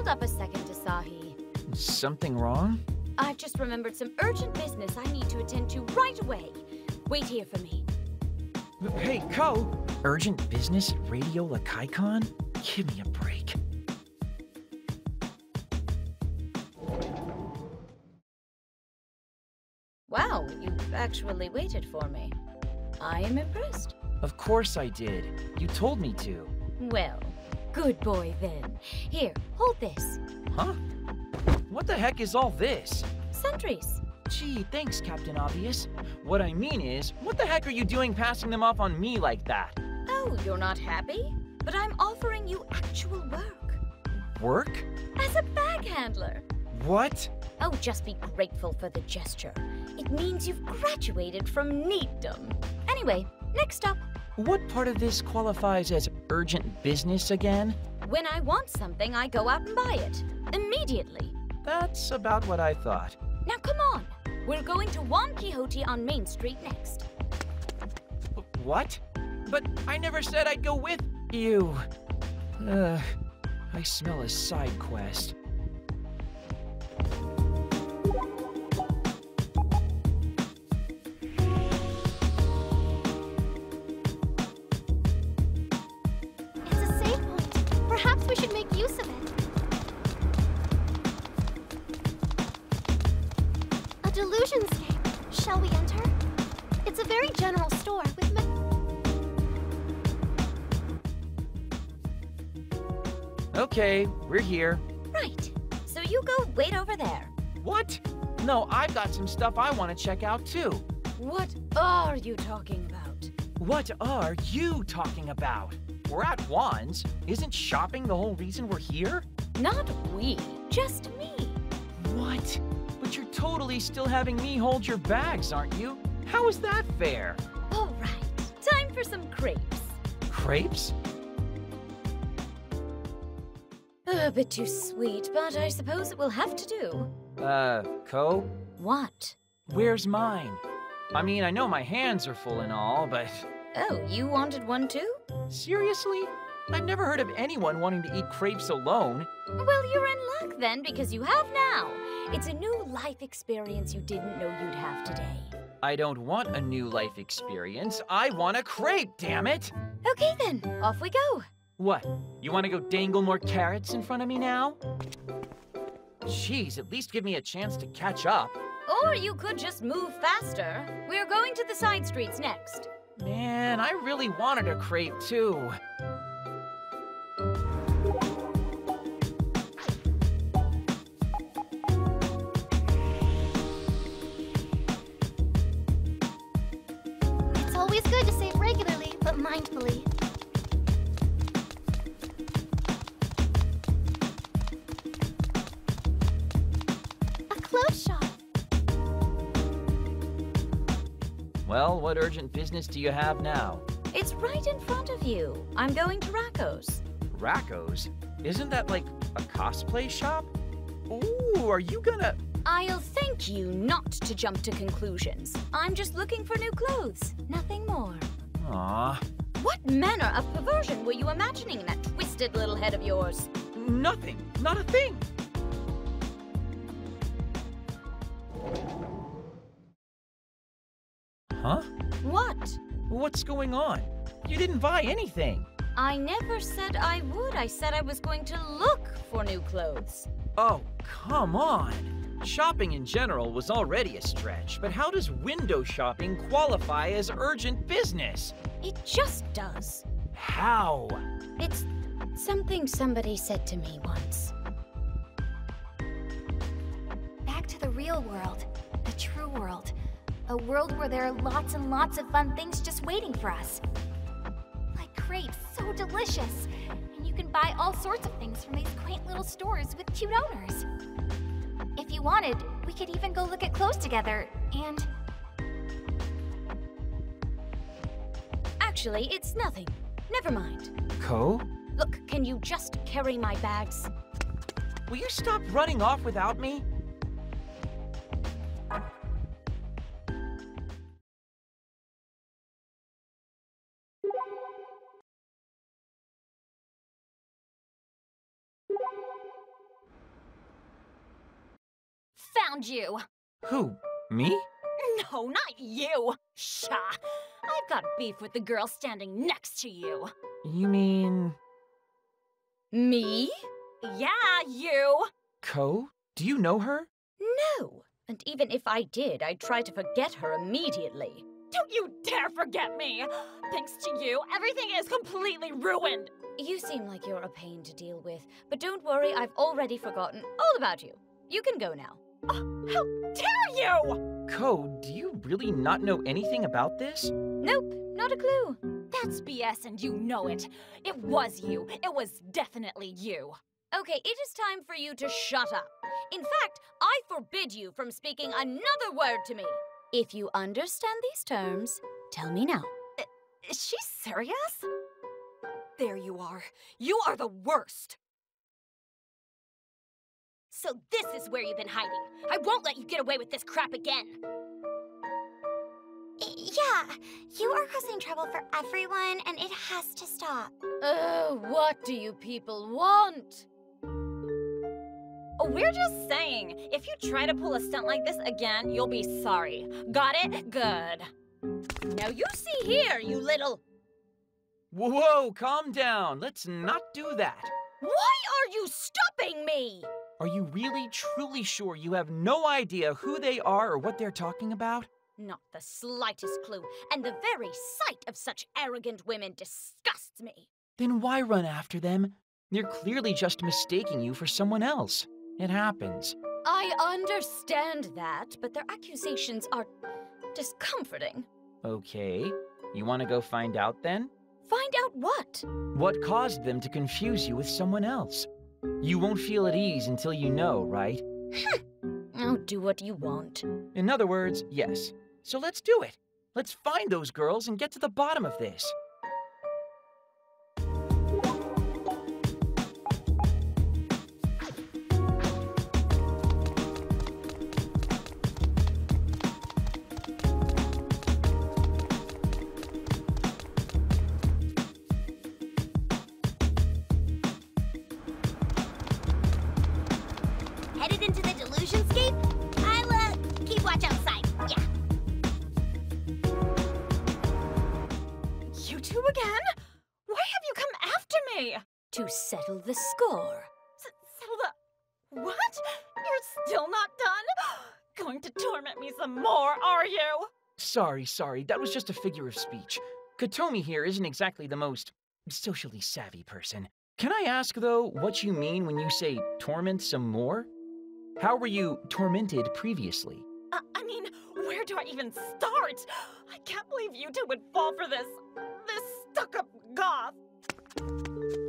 Hold up a second, Asahi. Something wrong? I've just remembered some urgent business I need to attend to right away. Wait here for me. Hey, Ko! Urgent business at Radio Lakaikon? Give me a break. Wow, you actually waited for me. I am impressed. Of course I did. You told me to. Well, good boy then. Here, hold this. Huh? What the heck is all this? Sentries. Gee, thanks, Captain Obvious. What I mean is, what the heck are you doing passing them off on me like that? Oh, you're not happy? But I'm offering you actual work. Work? As a bag handler. What? Oh, just be grateful for the gesture. It means you've graduated from NEETdom. Anyway, next up. What part of this qualifies as urgent business again? When I want something, I go out and buy it. Immediately. That's about what I thought. Now come on. We're going to Juan Quixote on Main Street next. What? But I never said I'd go with you. Ugh. I smell a side quest. Use of it. A delusionscape. Shall we enter? It's a very general store with Okay, we're here. Right. So you go wait over there. What? No, I've got some stuff I want to check out too. What are you talking about? What are you talking about? We're at Juan's. Isn't shopping the whole reason we're here? Not we, just me. What? But you're totally still having me hold your bags, aren't you? How is that fair? All right. Time for some crepes. Crepes? A bit too sweet, but I suppose it will have to do. Uh, Ko? What? Where's mine? I mean, I know my hands are full and all, but Oh, you wanted one too? seriously? I've never heard of anyone wanting to eat crepes alone. Well, you're in luck then, because you have now. It's a new life experience you didn't know you'd have today. I don't want a new life experience. I want a crepe, damn it! Okay then, off we go. What? You want to go dangle more carrots in front of me now? Jeez, at least give me a chance to catch up. Or you could just move faster. We're going to the side streets next. Man, I really wanted a crepe too. It's always good to save regularly, but mindfully. What urgent business do you have now? It's right in front of you. I'm going to Racco's. Racco's? Isn't that like a cosplay shop? Ooh, are you gonna. I'll thank you not to jump to conclusions. I'm just looking for new clothes, nothing more. Aw, What manner of perversion were you imagining in that twisted little head of yours? nothing. Not a thing. Huh? What? What's going on? You didn't buy anything. I never said I would. I said I was going to look for new clothes. Oh, come on. Shopping in general was already a stretch, but how does window shopping qualify as urgent business? It just does. How? It's something somebody said to me once. Back to the real world. The true world. A world where there are lots and lots of fun things just waiting for us. Like crepes, so delicious. And you can buy all sorts of things from these quaint little stores with cute owners. If you wanted, we could even go look at clothes together and. Actually, it's nothing. Never mind. Ko? Look, can you just carry my bags? Will you stop running off without me? Found you! Who? Me? No, not you! Sha! I've got beef with the girl standing next to you. You mean. Me? Yeah, you! Ko? Do you know her? No. And even if I did, I'd try to forget her immediately. Don't you dare forget me! Thanks to you, everything is completely ruined! You seem like you're a pain to deal with, but don't worry, I've already forgotten all about you. You can go now. How dare you! Ko, do you really not know anything about this? Nope, not a clue. That's BS and you know it. It was you. It was definitely you. Okay, it is time for you to shut up. In fact, I forbid you from speaking another word to me. If you understand these terms, tell me now. Uh, is she serious? There you are. You are the worst. So this is where you've been hiding. I won't let you get away with this crap again. Yeah, you are causing trouble for everyone, and it has to stop. Oh, what do you people want? Oh, we're just saying, if you try to pull a stunt like this again, you'll be sorry. Got it? Good. Now you see here, you little. Whoa, whoa, calm down. Let's not do that. Why are you stopping me? Are you really, truly sure you have no idea who they are or what they're talking about? Not the slightest clue, and the very sight of such arrogant women disgusts me. Then why run after them? They're clearly just mistaking you for someone else. It happens. I understand that, but their accusations are discomforting. Okay. You want to go find out then? Find out what? What caused them to confuse you with someone else? You won't feel at ease until you know, right? Oh, do what you want. In other words, yes. So let's do it. Let's find those girls and get to the bottom of this. Sorry, sorry, that was just a figure of speech. Kotomi here isn't exactly the most socially savvy person. Can I ask, though, what you mean when you say torment some more? How were you tormented previously? Uh, I mean, where do I even start? I can't believe you two would fall for this. this stuck up goth.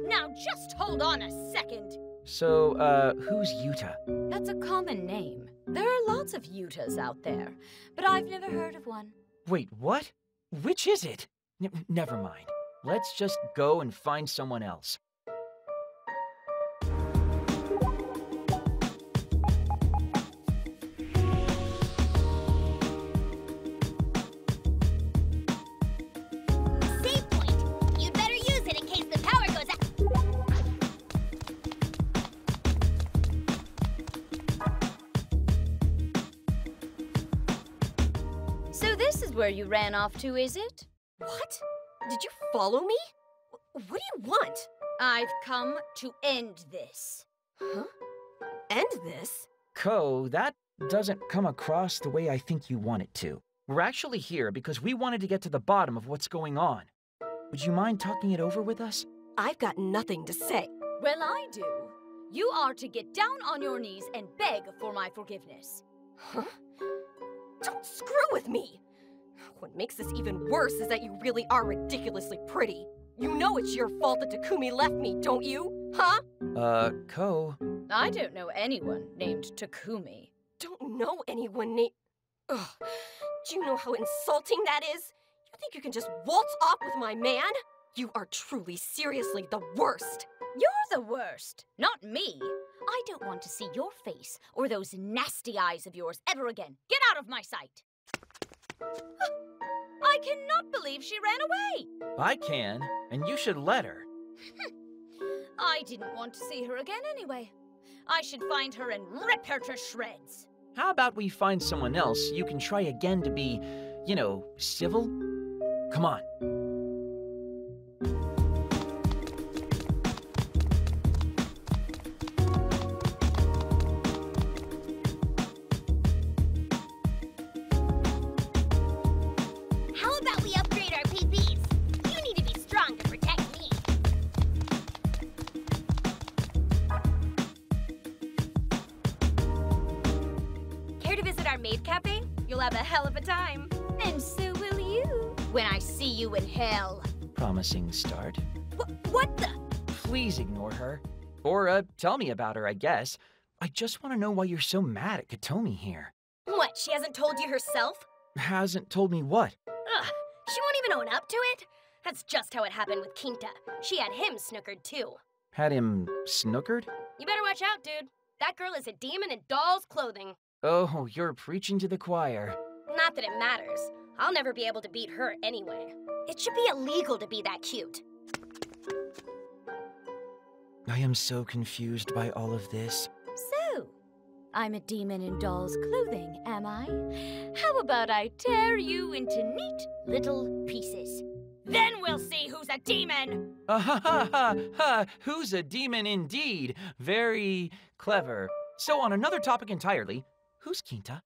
Now just hold on a second. So, uh, who's Yuta? That's a common name. There are lots of Utas out there, but I've never heard of one. Wait, what? Which is it? N- never mind. Let's just go and find someone else. Where you ran off to, is it? What? Did you follow me? What do you want? I've come to end this. Huh? End this? Ko, that doesn't come across the way I think you want it to. We're actually here because we wanted to get to the bottom of what's going on. Would you mind talking it over with us? I've got nothing to say. Well, I do. You are to get down on your knees and beg for my forgiveness. Huh? Don't screw with me! What makes this even worse is that you really are ridiculously pretty. You know it's your fault that Takumi left me, don't you? Huh? Uh, Ko. I don't know anyone named Takumi. Don't know anyone named. Ugh. Do you know how insulting that is? You think you can just waltz off with my man? You are truly, seriously the worst. You're the worst, not me. I don't want to see your face or those nasty eyes of yours ever again. Get out of my sight. I cannot believe she ran away. I can, and you should let her. I didn't want to see her again anyway. I should find her and rip her to shreds. how about we find someone else you can try again to be, you know, civil? Come on. Promising start. Wh- what the? Please ignore her. Or, uh, tell me about her, I guess. I just want to know why you're so mad at Kotomi here. What, she hasn't told you herself? Hasn't told me what? Ugh, she won't even own up to it. That's just how it happened with Kinta. She had him snookered too. Had him snookered? You better watch out, dude. That girl is a demon in doll's clothing. Oh, you're preaching to the choir. Not that it matters. I'll never be able to beat her anyway. It should be illegal to be that cute. I am so confused by all of this. So, I'm a demon in doll's clothing, am I? How about I tear you into neat little pieces? Then we'll see who's a demon! Ah ha ha ha ha! Who's a demon indeed? Very clever. So, on another topic entirely, who's Quinta?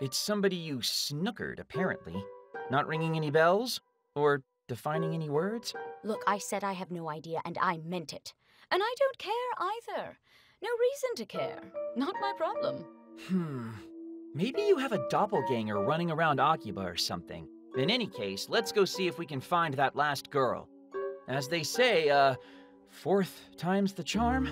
Not a clue. It's somebody you snookered, apparently. Not ringing any bells? Or defining any words? Look, I said I have no idea, and I meant it. And I don't care either. No reason to care. Not my problem. Hmm. Maybe you have a doppelganger running around Akiba or something. In any case, let's go see if we can find that last girl. As they say, uh, fourth time's the charm?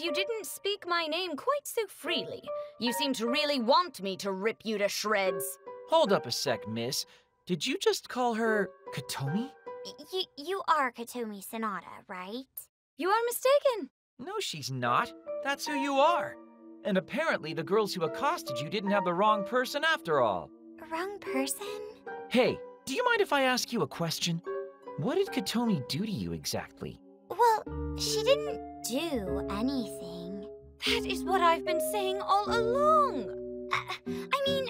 You didn't speak my name quite so freely. You seem to really want me to rip you to shreds. Hold up a sec, miss. Did you just call her Kotomi? Y- you are Kotomi Sonata, right? You are mistaken. No, she's not. That's who you are. And apparently, the girls who accosted you didn't have the wrong person after all. Wrong person? Hey, do you mind if I ask you a question? What did Kotomi do to you exactly? Well, she didn't do anything. That is what I've been saying all along. Uh, I mean,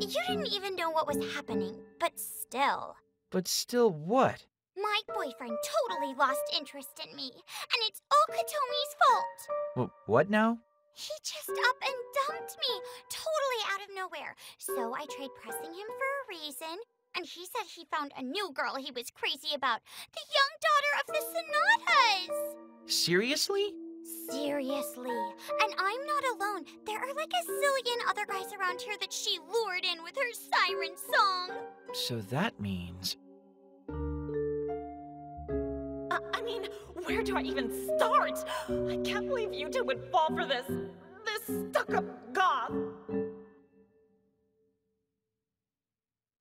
you didn't even know what was happening, but still. But still, what? My boyfriend totally lost interest in me, and it's all Kotomi's fault. Wh- what now? He just up and dumped me, totally out of nowhere. So I tried pressing him for a reason, and he said he found a new girl he was crazy about, the young daughter of the Sonatas. Seriously? Seriously. And I'm not alone. There are like a zillion other guys around here that she lured in with her siren song. So that means. Uh, I mean, where do I even start? I can't believe you two would fall for this. This stuck up goth.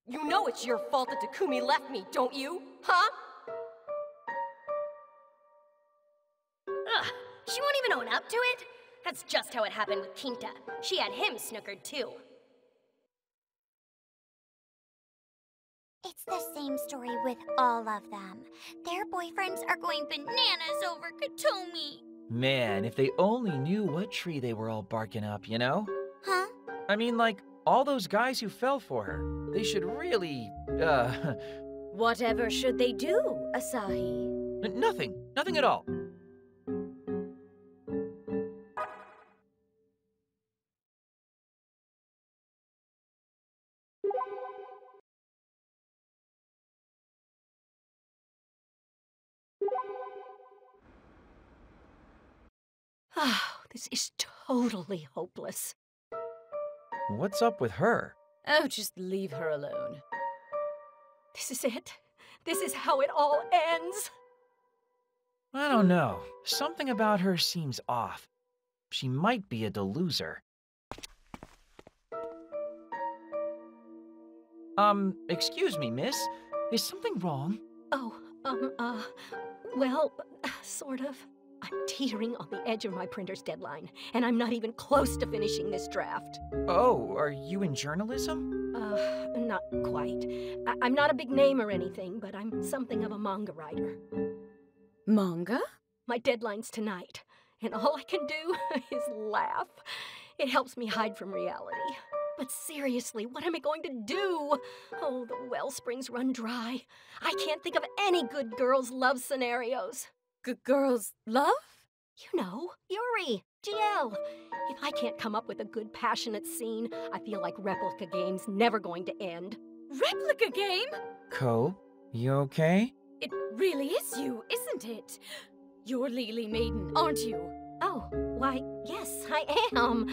You know it's your fault that Takumi left me, don't you? Huh? She won't own up to it. That's just how it happened with Quinta. She had him snookered too. It's the same story with all of them. Their boyfriends are going bananas over Kotomi. Man, if they only knew what tree they were all barking up, you know? Huh? I mean, like, all those guys who fell for her. They should really, uh, Whatever should they do, Asahi? n- nothing. Nothing at all. Is totally hopeless. What's up with her? Oh, just leave her alone. This is it. This is how it all ends. I don't know. Something about her seems off. She might be a deluser. Um, excuse me, miss. Is something wrong? Oh, um, uh, well, sort of. I'm teetering on the edge of my printer's deadline, and I'm not even close to finishing this draft. Oh, are you in journalism? Uh, not quite. I- I'm not a big name or anything, but I'm something of a manga writer. Manga? My deadline's tonight, and all I can do is laugh. It helps me hide from reality. But seriously, what am I going to do? Oh, the well springs run dry. I can't think of any good girls' love scenarios. G- girls love? You know, Yuri, GL. If I can't come up with a good passionate scene, I feel like replica game's never going to end. Replica game? Ko, you okay? It really is you, isn't it? You're Lily Maiden, aren't you? Oh, why, yes, I am.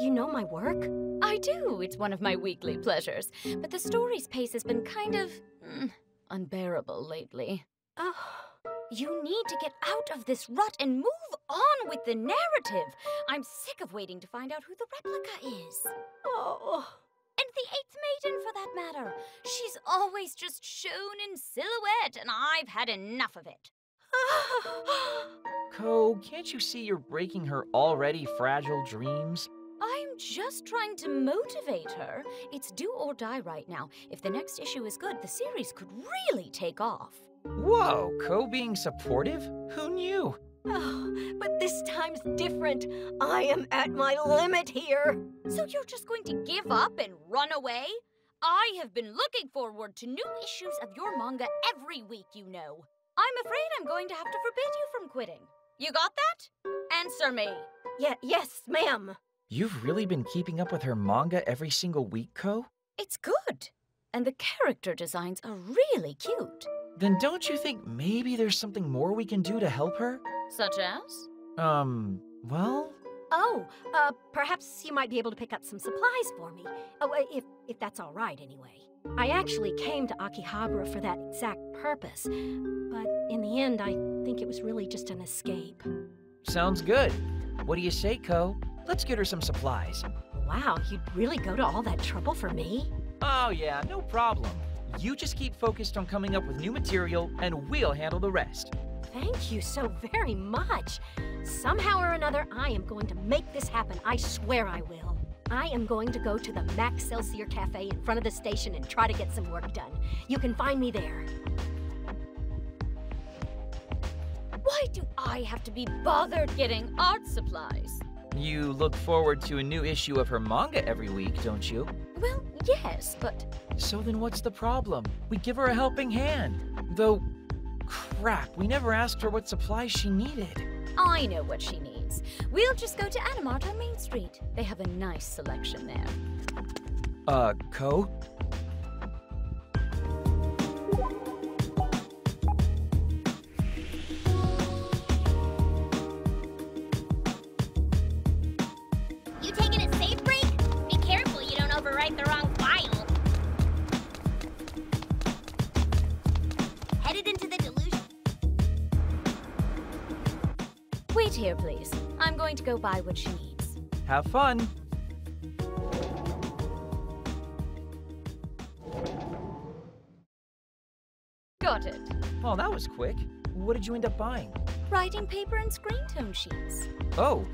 You know my work? I do. It's one of my weekly pleasures. But the story's pace has been kind of mm, unbearable lately. Oh, You need to get out of this rut and move on with the narrative. I'm sick of waiting to find out who the replica is. oh. And the Eighth Maiden, for that matter. She's always just shown in silhouette, and I've had enough of it. Ko, can't you see you're breaking her already fragile dreams? I'm just trying to motivate her. It's do or die right now. If the next issue is good, the series could really take off. Whoa, Ko being supportive? Who knew? Oh, but this time's different. I am at my limit here. So you're just going to give up and run away? I have been looking forward to new issues of your manga every week, you know. I'm afraid I'm going to have to forbid you from quitting. You got that? Answer me. Yeah, yes, ma'am. You've really been keeping up with her manga every single week, Ko? It's good. And the character designs are really cute. Then don't you think maybe there's something more we can do to help her? Such as? Um, well, Oh, uh, perhaps you might be able to pick up some supplies for me. Oh, uh, if if that's all right, anyway. I actually came to Akihabara for that exact purpose, but in the end, I think it was really just an escape. sounds good. What do you say, Ko? Let's get her some supplies. Wow, you'd really go to all that trouble for me? Oh, yeah, no problem. You just keep focused on coming up with new material, and we'll handle the rest. Thank you so very much. Somehow or another, I am going to make this happen. I swear I will. I am going to go to the Excelsior Cafe in front of the station and try to get some work done. You can find me there. Why do I have to be bothered getting art supplies? You look forward to a new issue of her manga every week, don't you? Well, yes, but So then what's the problem? We give her a helping hand. Though, crap, we never asked her what supplies she needed. I know what she needs. We'll just go to Animart on Main Street. They have a nice selection there. Uh, Ko? Going to go buy what she needs. Have fun. Got it. Well, that was quick. What did you end up buying? Writing paper and screen tone sheets. Oh,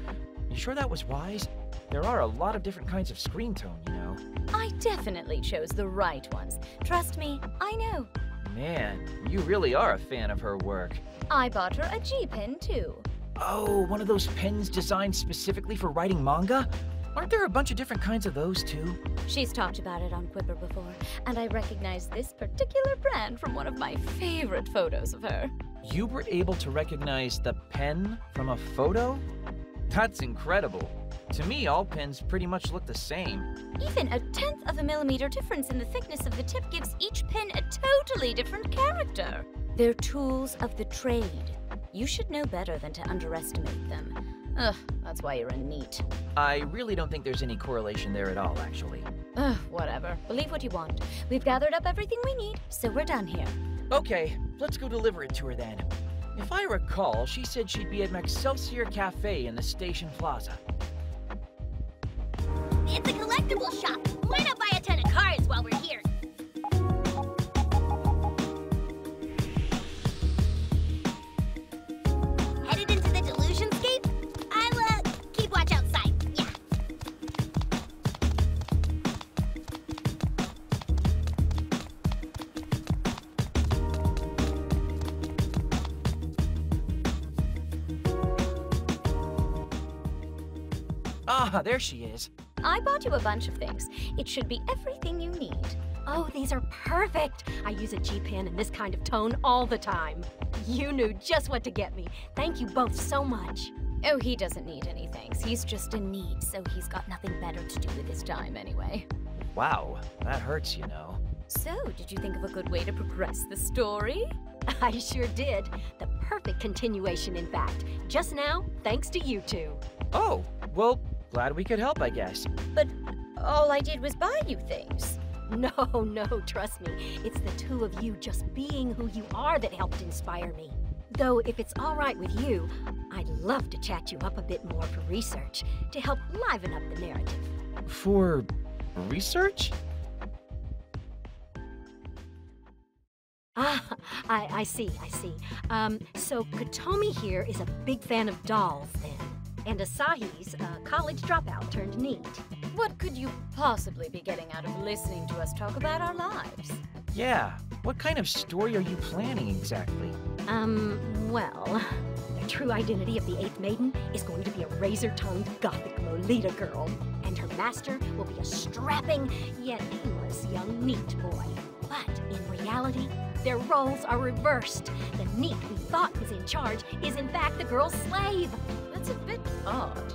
you sure that was wise? There are a lot of different kinds of screen tone, you know. I definitely chose the right ones. Trust me, I know. Man, you really are a fan of her work. I bought her a G-Pin, too. Oh, one of those pens designed specifically for writing manga? Aren't there a bunch of different kinds of those too? She's talked about it on Quipper before, and I recognize this particular brand from one of my favorite photos of her. You were able to recognize the pen from a photo? That's incredible. To me, all pens pretty much look the same. Even a tenth of a millimeter difference in the thickness of the tip gives each pen a totally different character. They're tools of the trade. You should know better than to underestimate them. Ugh, that's why you're a NEET. I really don't think there's any correlation there at all, actually. Ugh, whatever. Believe what you want. We've gathered up everything we need, so we're done here. Okay, let's go deliver it to her then. If I recall, she said she'd be at Excelsior Cafe in the station plaza. It's a collectible shop. Why not buy a ton of cards while we're here? Ah, there she is. I bought you a bunch of things. It should be everything you need. Oh, these are perfect. I use a G pen in this kind of tone all the time. You knew just what to get me. Thank you both so much. Oh, he doesn't need any thanks. He's just in need, so he's got nothing better to do with his time anyway. Wow, that hurts, you know. So, did you think of a good way to progress the story? I sure did. The perfect continuation, in fact. Just now, thanks to you two. Oh, well, glad we could help, I guess. But all I did was buy you things. No, no, trust me. It's the two of you just being who you are that helped inspire me. Though, if it's all right with you, I'd love to chat you up a bit more for research to help liven up the narrative. For research? Ah, I, I see, I see. Um, so Kotomi here is a big fan of dolls, then. And Asahi's a college dropout turned NEET. What could you possibly be getting out of listening to us talk about our lives? Yeah, what kind of story are you planning exactly? Um, well, the true identity of the Eighth Maiden is going to be a razor-tongued gothic Lolita girl, and her master will be a strapping yet aimless young NEET boy. But in reality, their roles are reversed. The NEET we thought was in charge is in fact the girl's slave. That's a bit odd.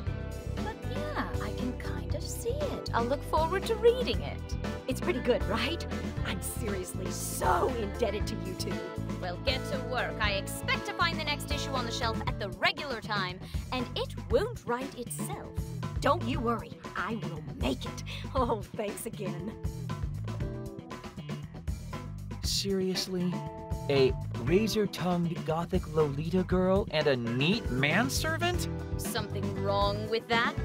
But yeah, I can kind of see it. I'll look forward to reading it. It's pretty good, right? I'm seriously so indebted to you two. Well, get to work. I expect to find the next issue on the shelf at the regular time, and it won't write itself. Don't you worry, I will make it. Oh, thanks again. Seriously? A razor tongued gothic Lolita girl and a NEET manservant? Something wrong with that?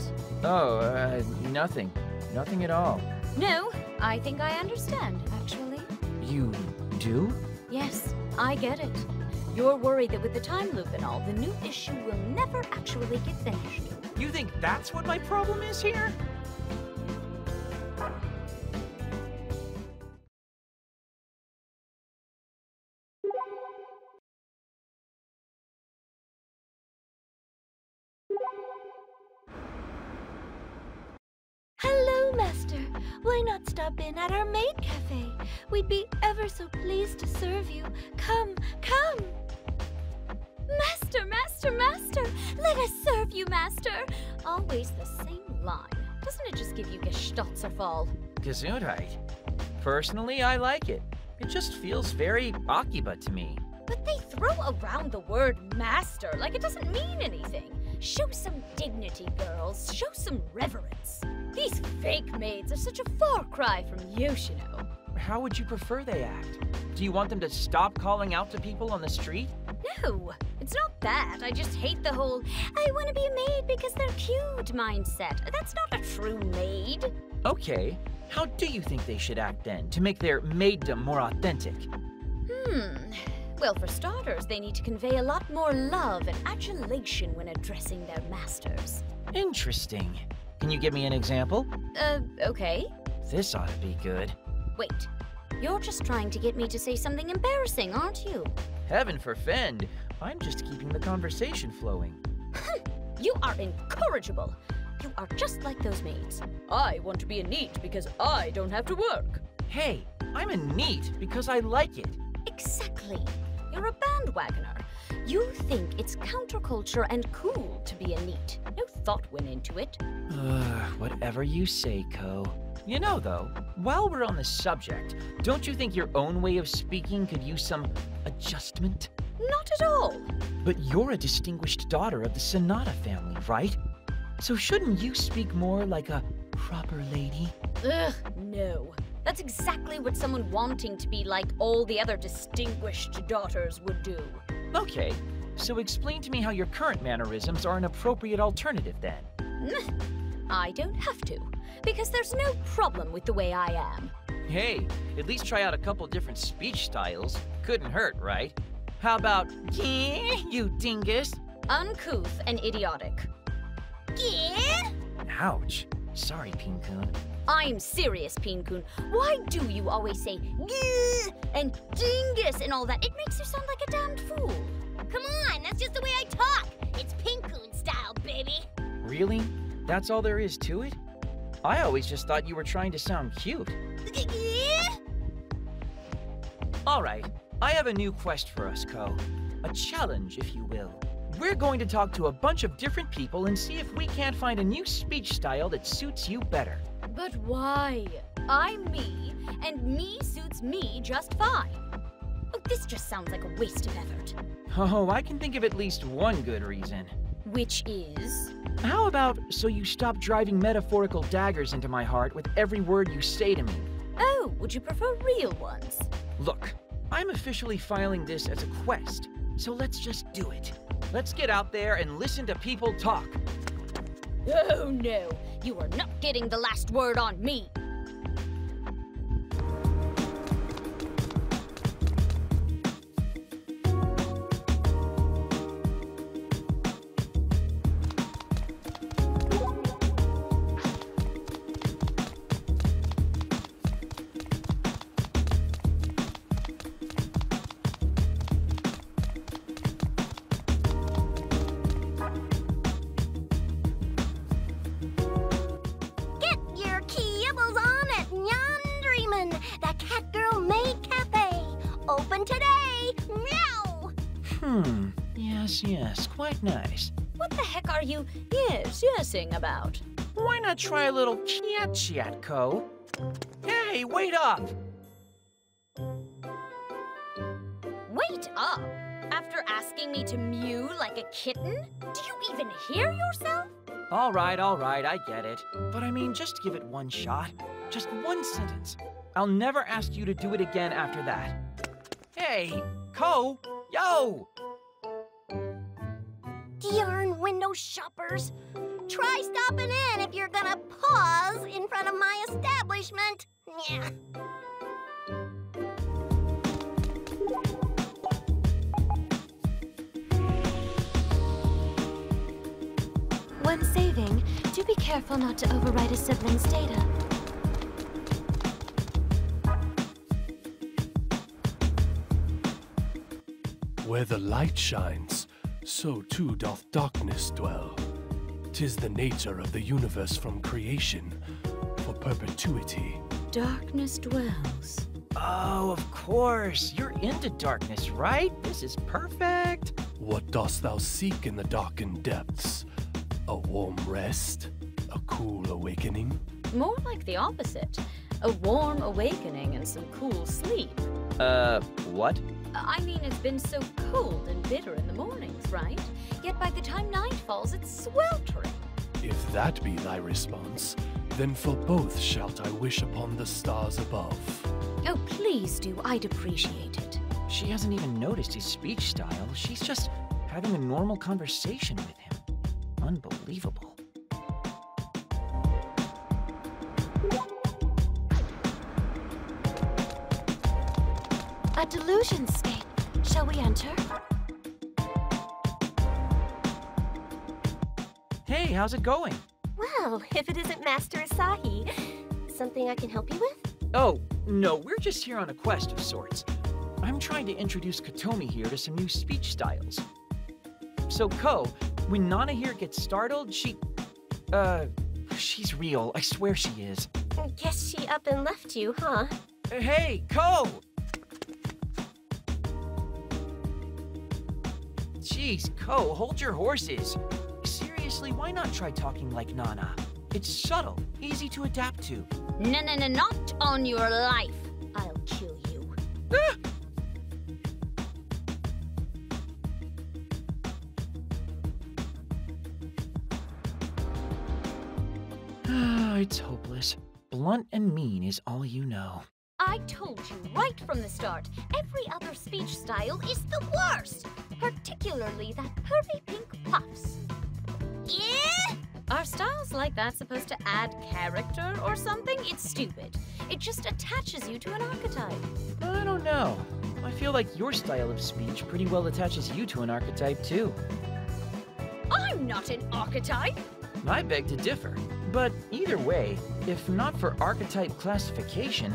Oh, uh, nothing. Nothing at all. No, I think I understand, actually. You do? Yes, I get it. You're worried that with the time loop and all, the new issue will never actually get finished. You think that's what my problem is here? Stop in at our maid cafe? We'd be ever so pleased to serve you. Come, come. Master, master, master! Let us serve you, master! Always the same line. Doesn't it just give you Gestaltzerfall? Gesundheit. Personally, I like it. It just feels very Akiba to me. But they throw around the word master like it doesn't mean anything. Show some dignity, girls. Show some reverence. These fake maids are such a far cry from Yoshino. How would you prefer they act? Do you want them to stop calling out to people on the street? No, it's not that. I just hate the whole I want to be a maid because they're cute mindset. That's not a true maid. Okay, how do you think they should act then to make their maiddom more authentic? Hmm. Well, for starters, they need to convey a lot more love and adulation when addressing their masters. Interesting. Can you give me an example? Uh, okay. This ought to be good. Wait. You're just trying to get me to say something embarrassing, aren't you? Heaven forfend. I'm just keeping the conversation flowing. You are incorrigible. You are just like those maids. I want to be a NEET because I don't have to work. Hey, I'm a NEET because I like it. Exactly. You're a bandwagoner. You think it's counterculture and cool to be a NEET. No thought went into it. Ugh, whatever you say, Ko. You know, though, while we're on the subject, don't you think your own way of speaking could use some adjustment? Not at all. But you're a distinguished daughter of the Sonata family, right? So shouldn't you speak more like a proper lady? Ugh, no. That's exactly what someone wanting to be like all the other distinguished daughters would do. Okay, so explain to me how your current mannerisms are an appropriate alternative then. I don't have to, because there's no problem with the way I am. Hey, at least try out a couple different speech styles. Couldn't hurt, right? How about, yeah, you dingus? Uncouth and idiotic. Yeah? Ouch. Sorry, Pin-kun. I'm serious, Peen-kun. Why do you always say and dingus and all that? It makes you sound like a damned fool. Come on, that's just the way I talk. It's Pinkoon style, baby. Really? That's all there is to it? I always just thought you were trying to sound cute. Alright, I have a new quest for us, Ko. A challenge, if you will. We're going to talk to a bunch of different people and see if we can't find a new speech style that suits you better. But why? I'm me, and me suits me just fine. Oh, this just sounds like a waste of effort. Oh, I can think of at least one good reason. Which is. How about so you stop driving metaphorical daggers into my heart with every word you say to me? Oh, would you prefer real ones? Look, I'm officially filing this as a quest, so let's just do it. Let's get out there and listen to people talk. Oh no, you are not getting the last word on me. Nice. What the heck are you yes, yesing about? Why not try a little chat chat, Ko? Hey, wait up! Wait up! After asking me to mew like a kitten? Do you even hear yourself? All right, all right, I get it. But I mean, just give it one shot. Just one sentence. I'll never ask you to do it again after that. Hey, Ko! Yo! Darn window shoppers. Try stopping in if you're gonna pause in front of my establishment. Yeah. When saving, do be careful not to overwrite a sibling's data. Where the light shines, so too doth darkness dwell. Tis the nature of the universe from creation, for perpetuity. Darkness dwells. Oh, of course. You're into darkness, right? This is perfect. What dost thou seek in the darkened depths? A warm rest? A cool awakening? More like the opposite. A warm awakening and some cool sleep. Uh, what? I mean, it's been so cold and bitter in the mornings, right? Yet by the time night falls, it's sweltering. If that be thy response, then for both shalt I wish upon the stars above. Oh, please do. I'd appreciate it. She hasn't even noticed his speech style. She's just having a normal conversation with him. Unbelievable. A delusionscape. Shall we enter? Hey, how's it going? Well, if it isn't Master Asahi, something I can help you with? Oh, no, we're just here on a quest of sorts. I'm trying to introduce Kotomi here to some new speech styles. So, Ko, when Nana here gets startled, she. Uh, she's real. I swear she is. Guess she up and left you, huh? Hey, Ko! Jeez, Ko, hold your horses. Seriously, why not try talking like Nana? It's subtle, easy to adapt to. No, no, no, not on your life. I'll kill you. Ah! it's hopeless. Blunt and mean is all you know. I told you right from the start, every other speech style is the worst. Particularly that purry pink puffs. Yeah? Are styles like that supposed to add character or something? It's stupid. It just attaches you to an archetype. I don't know. I feel like your style of speech pretty well attaches you to an archetype, too. I'm not an archetype. I beg to differ. But either way, if not for archetype classification,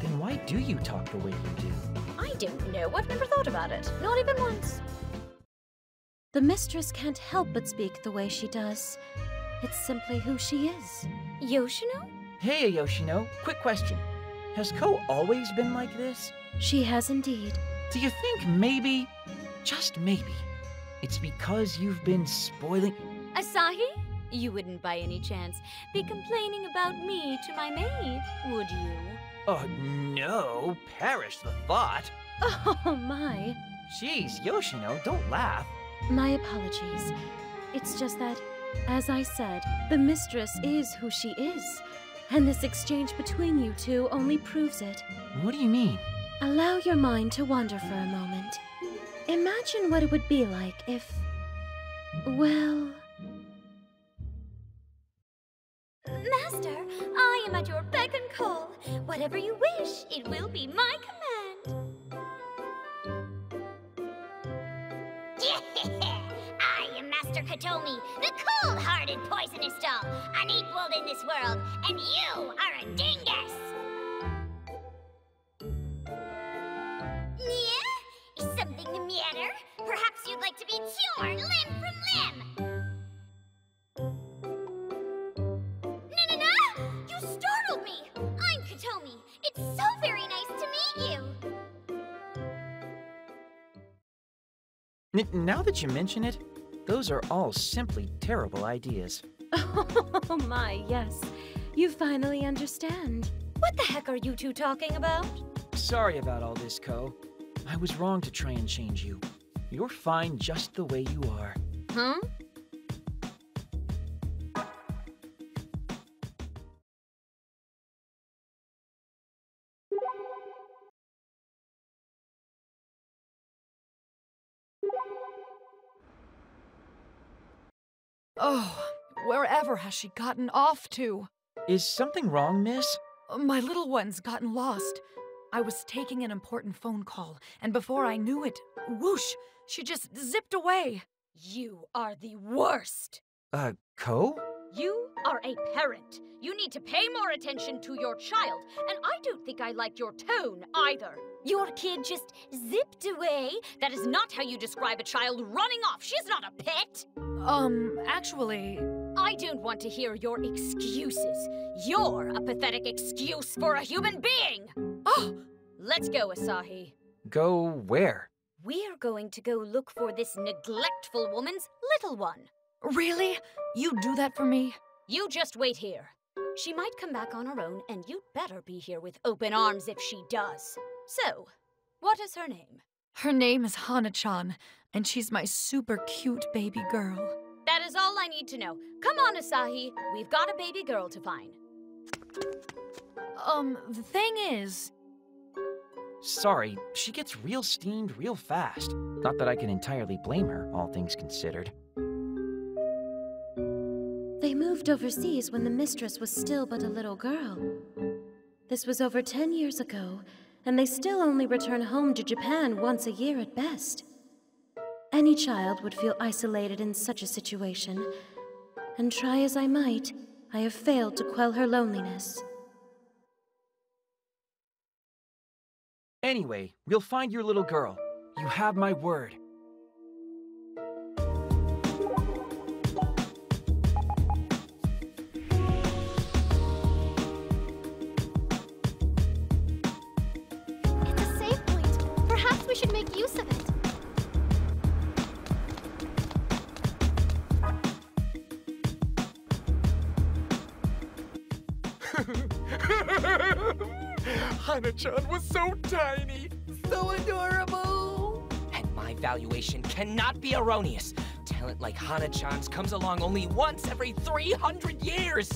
then why do you talk the way you do? I don't know. I've never thought about it. Not even once. The mistress can't help but speak the way she does. It's simply who she is. Yoshino? Hey, Yoshino, quick question. Has Ko always been like this? She has indeed. Do you think maybe, just maybe, it's because you've been spoiling. Asahi? You wouldn't by any chance be complaining about me to my maid, would you? Oh, no, perish the thought. Oh my. Jeez, Yoshino, don't laugh. My apologies. It's just that, as I said, the mistress is who she is. And this exchange between you two only proves it. What do you mean? Allow your mind to wander for a moment. Imagine what it would be like if. Well. Master, I am at your beck and call. Whatever you wish, it will be my command. I am Master Kotomi, the cold-hearted poisonous doll, unequaled in this world, and you are a dingus. Yeah? Is something the matter? Perhaps you'd like to be torn limb from limb. N- now that you mention it, those are all simply terrible ideas. Oh my, yes. You finally understand. What the heck are you two talking about? Sorry about all this, Ko. I was wrong to try and change you. You're fine just the way you are. Huh? Oh, wherever has she gotten off to? Is something wrong, miss? My little one's gotten lost. I was taking an important phone call, and before I knew it, whoosh, she just zipped away. You are the worst. Uh, Ko? You are a parent. You need to pay more attention to your child, and I don't think I like your tone either. Your kid just zipped away? That is not how you describe a child running off. She's not a pet. Um, actually, I don't want to hear your excuses. You're a pathetic excuse for a human being. oh, Let's go, Asahi. Go where? We're going to go look for this Neglectful woman's little one. Really? You do that for me? You just wait here. She might come back on her own, and you'd better be here with open arms if she does. So, what is her name? Her name is Hana-chan, and she's my super cute baby girl. That is all I need to know. Come on, Asahi. We've got a baby girl to find. Um, the thing is, Sorry, she gets real steamed real fast. Not that I can entirely blame her, all things considered. Overseas when the mistress was still but a little girl. This was over 10 years ago, and they still only return home to Japan once a year at best. Any child would feel isolated in such a situation, and try as I might, I have failed to quell her loneliness. Anyway, we'll find your little girl. You have my word. Hana-chan was so tiny, so adorable. And my valuation cannot be erroneous. Talent like Hana-chan's comes along only once every 300 years.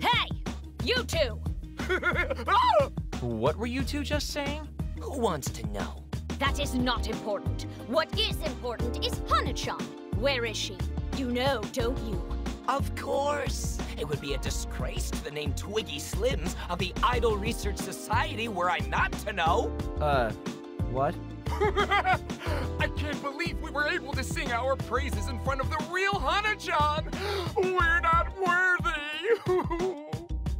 Hey! You two! Ah! What were you two just saying? Who wants to know? That is not important. What is important is Hana-chan. Where is she? You know, don't you? Of course! It would be a disgrace to the name Twiggy Slims of the Idol Research Society were I not to know. Uh, what? I can't believe we were able to sing our praises in front of the real Hana-chan. We're not worthy.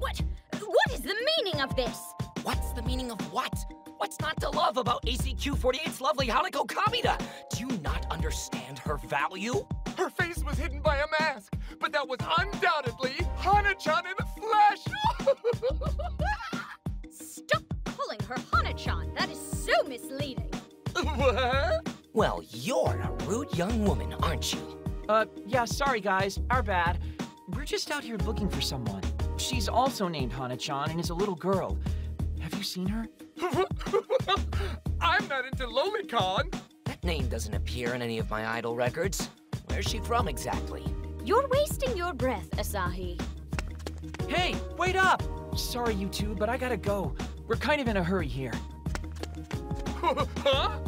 What? What is the meaning of this? What's the meaning of what? What's not to love about ACQ 48's lovely Hanako Kamida? Do you not understand her value? Her face was hidden by a mask, but that was undoubtedly Hana-chan in the flesh. Stop calling her Hana-chan. That is so misleading. what? Well, you're a rude young woman, aren't you? Uh, yeah, sorry guys, our bad. We're just out here looking for someone. She's also named Hana-chan and is a little girl. Have you seen her? I'm not into lolicon. That name doesn't appear in any of my idol records. Where's she from exactly? You're wasting your breath, Asahi. Hey, wait up! Sorry, you two, but I gotta go. We're kind of in a hurry here. huh?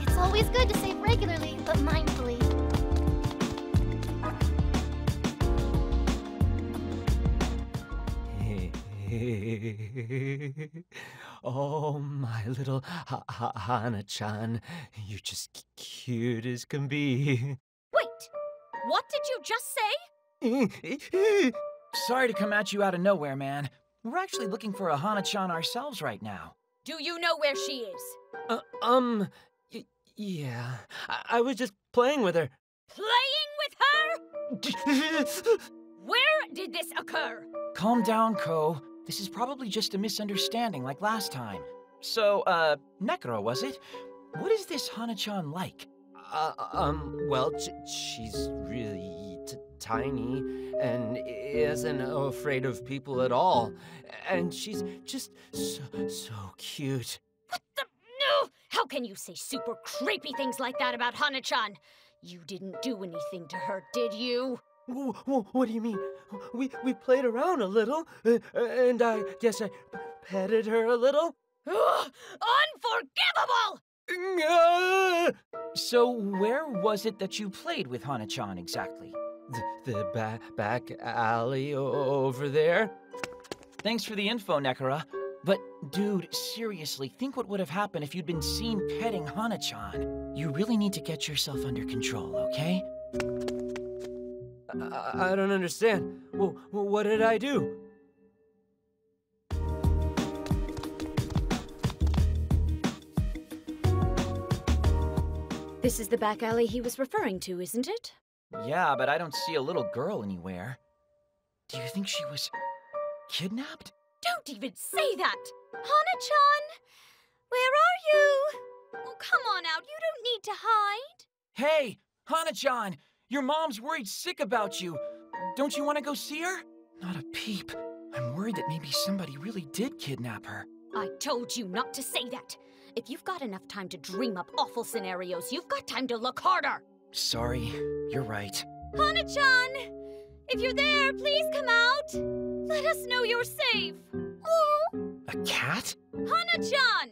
It's always good to save regularly, oh, my little ha- ha- Hana-chan, you're just cute as can be. Wait! What did you just say? Sorry to come at you out of nowhere, man. We're actually looking for a Hana-chan ourselves right now. Do you know where she is? Uh, um, yeah, I-, I was just playing with her. Playing with her? Where did this occur? Calm down, Ko. This is probably just a misunderstanding like last time. So, uh, Nekro, was it? What is this Hana-chan like? Uh, um, well, sh- she's really t- tiny and isn't afraid of people at all. And she's just so, so cute. What the? No! How can you say super creepy things like that about Hana-chan? You didn't do anything to her, did you? Wh- wh- What do you mean? We we played around a little, uh, and I guess I petted her a little. Ugh, unforgivable! Ah! So, where was it that you played with Hana-chan exactly? The, the ba- back alley o- over there. Thanks for the info, Nekara. But, dude, seriously, think what would have happened if you'd been seen petting Hana-chan. You really need to get yourself under control, okay? I, I- I don't understand. Well, what did I do? This is the back alley he was referring to, isn't it? Yeah, but I don't see a little girl anywhere. Do you think she was kidnapped? Don't even say that! Hana-chan! Where are you? Oh, come on out. You don't need to hide. Hey, Hana-chan! Your mom's worried sick about you. Don't you want to go see her? Not a peep. I'm worried that maybe somebody really did kidnap her. I told you not to say that. If you've got enough time to dream up awful scenarios, you've got time to look harder. Sorry, you're right. Hana-chan! If you're there, please come out. Let us know you're safe. Oh, A cat? Hana-chan!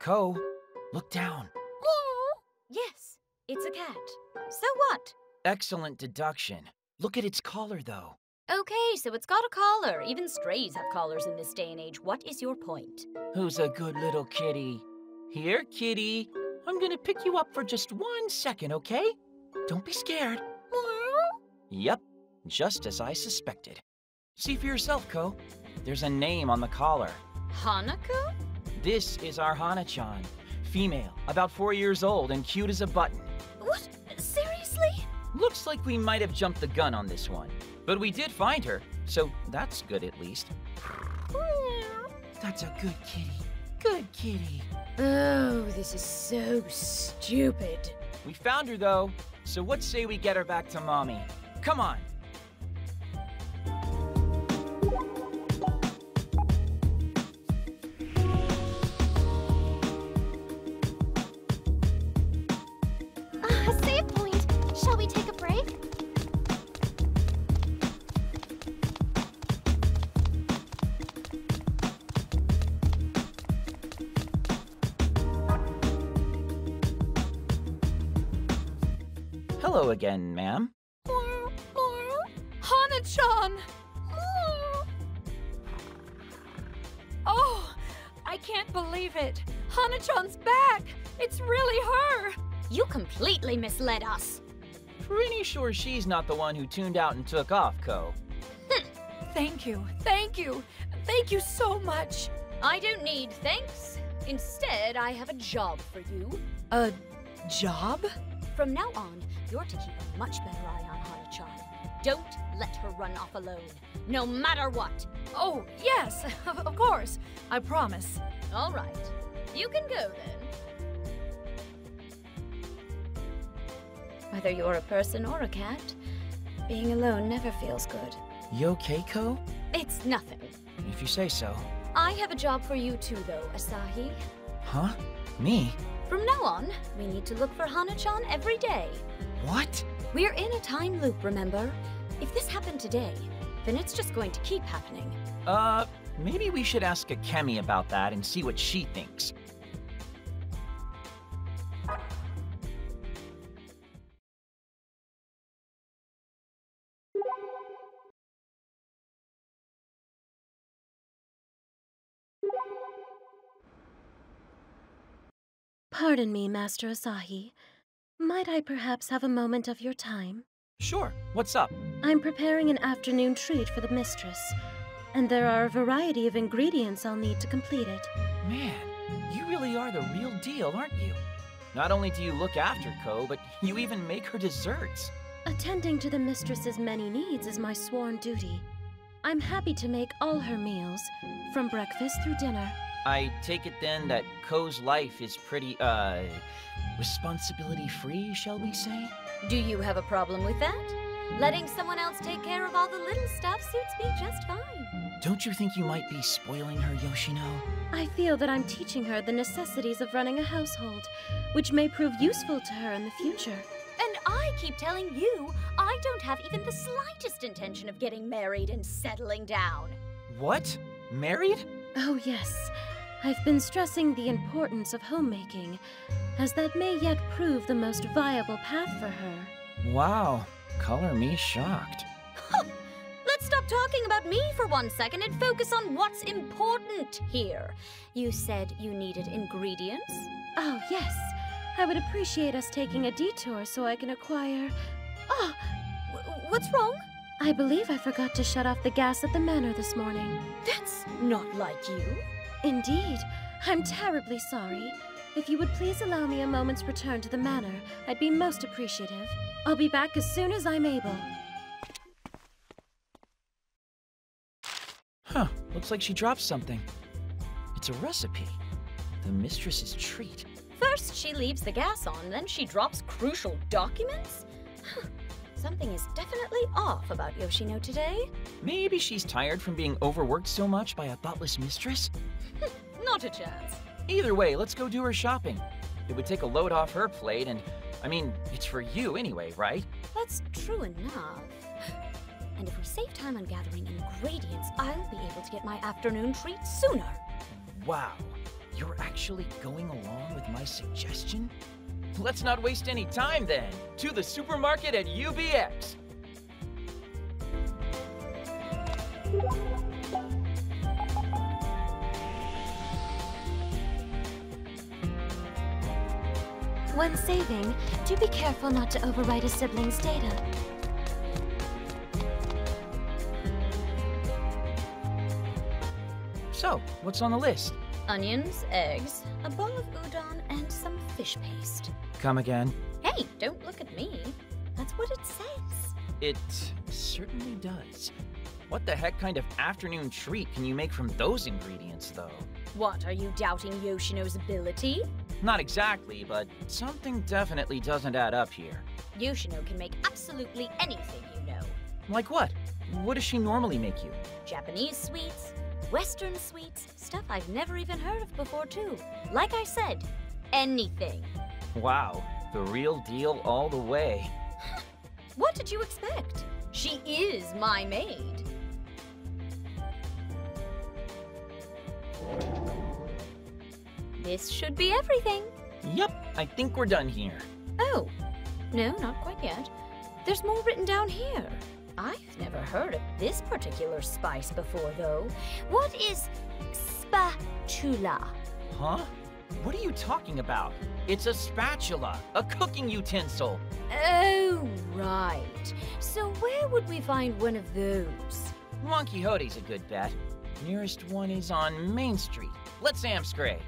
Ko, look down. Yes, it's a cat. So what? Excellent deduction. Look at its collar, though. Okay, so it's got a collar. Even strays have collars in this day and age. What is your point? Who's a good little kitty? Here, kitty. I'm gonna pick you up for just one second, okay? Don't be scared. Yep, just as I suspected. See for yourself, Ko. There's a name on the collar. Hanako? This is our Hana-chan. Female, about four years old and cute as a button. What? Seriously? Looks like we might have jumped the gun on this one. But we did find her, so that's good at least. That's a good kitty. Good kitty. Oh, this is so stupid. We found her though, so what say we get her back to mommy? Come on. Hello again, ma'am. Hana-chan! Oh, I can't believe it. Hana-chan's back. It's really her. You completely misled us. Pretty sure she's not the one who tuned out and took off, Ko. Hmm. Thank you, thank you, thank you so much. I don't need thanks. Instead, I have a job for you. A job? From now on, you're to keep a much better eye on Hana-chan. Don't let her run off alone, no matter what. Oh, yes, of course. I promise. All right. You can go then. Whether you're a person or a cat, being alone never feels good. You okay, Ko? It's nothing. If you say so. I have a job for you too, though, Asahi. Huh? Me? From now on, we need to look for Hana-chan every day. What? We're in a time loop, remember? If this happened today, then it's just going to keep happening. Uh, maybe we should ask Akemi about that and see what she thinks. Pardon me, Master Asahi. Might I perhaps have a moment of your time? Sure. What's up? I'm preparing an afternoon treat for the mistress, and there are a variety of ingredients I'll need to complete it. Man, you really are the real deal, aren't you? Not only do you look after Ko, but you even make her desserts. Attending to the mistress's many needs is my sworn duty. I'm happy to make all her meals, from breakfast through dinner. I take it then that Ko's life is pretty, uh, responsibility free, shall we say? Do you have a problem with that? Letting someone else take care of all the little stuff suits me just fine. Don't you think you might be spoiling her, Yoshino? I feel that I'm teaching her the necessities of running a household, which may prove useful to her in the future. And I keep telling you, I don't have even the slightest intention of getting married and settling down. What? Married? Oh, yes. I've been stressing the importance of homemaking, as that may yet prove the most viable path for her. Wow. Color me shocked. Let's stop talking about me for one second and focus on what's important here. You said you needed ingredients? Oh, yes. I would appreciate us taking a detour so I can acquire. Ah, w- what's wrong? I believe I forgot to shut off the gas at the manor this morning. That's not like you. Indeed. I'm terribly sorry. If you would please allow me a moment's return to the manor, I'd be most appreciative. I'll be back as soon as I'm able. Huh, looks like she dropped something. It's a recipe. The mistress's treat. First, she leaves the gas on, then she drops crucial documents? Something is definitely off about Yoshino today. Maybe she's tired from being overworked so much by a thoughtless mistress? Not a chance. Either way, let's go do her shopping. It would take a load off her plate, and I mean, it's for you anyway, right? That's true enough. And if we save time on gathering ingredients, I'll be able to get my afternoon treat sooner. Wow, you're actually going along with my suggestion? Let's not waste any time then. To the supermarket at UBX. When saving, do be careful not to overwrite a sibling's data. So, what's on the list? Onions, eggs, a bowl of udon, and some fish paste. Come again. Hey, don't look at me. That's what it says. It certainly does. What the heck kind of afternoon treat can you make from those ingredients, though? What, are you doubting Yoshino's ability? Not exactly, but something definitely doesn't add up here. Yoshino can make absolutely anything, you know. Like what? What does she normally make you? Japanese sweets, Western sweets, stuff I've never even heard of before, too. Like I said, anything. Wow, the real deal all the way. What did you expect? She is my maid. This should be everything. Yep, I think we're done here. Oh, no, not quite yet. There's more written down here. I've never heard of this particular spice before, though. What is spatula? Huh? What are you talking about? It's a spatula, a cooking utensil. Oh, right. So where would we find one of those? Juan Quixote's a good bet. Nearest one is on Main Street. Let's Amscray.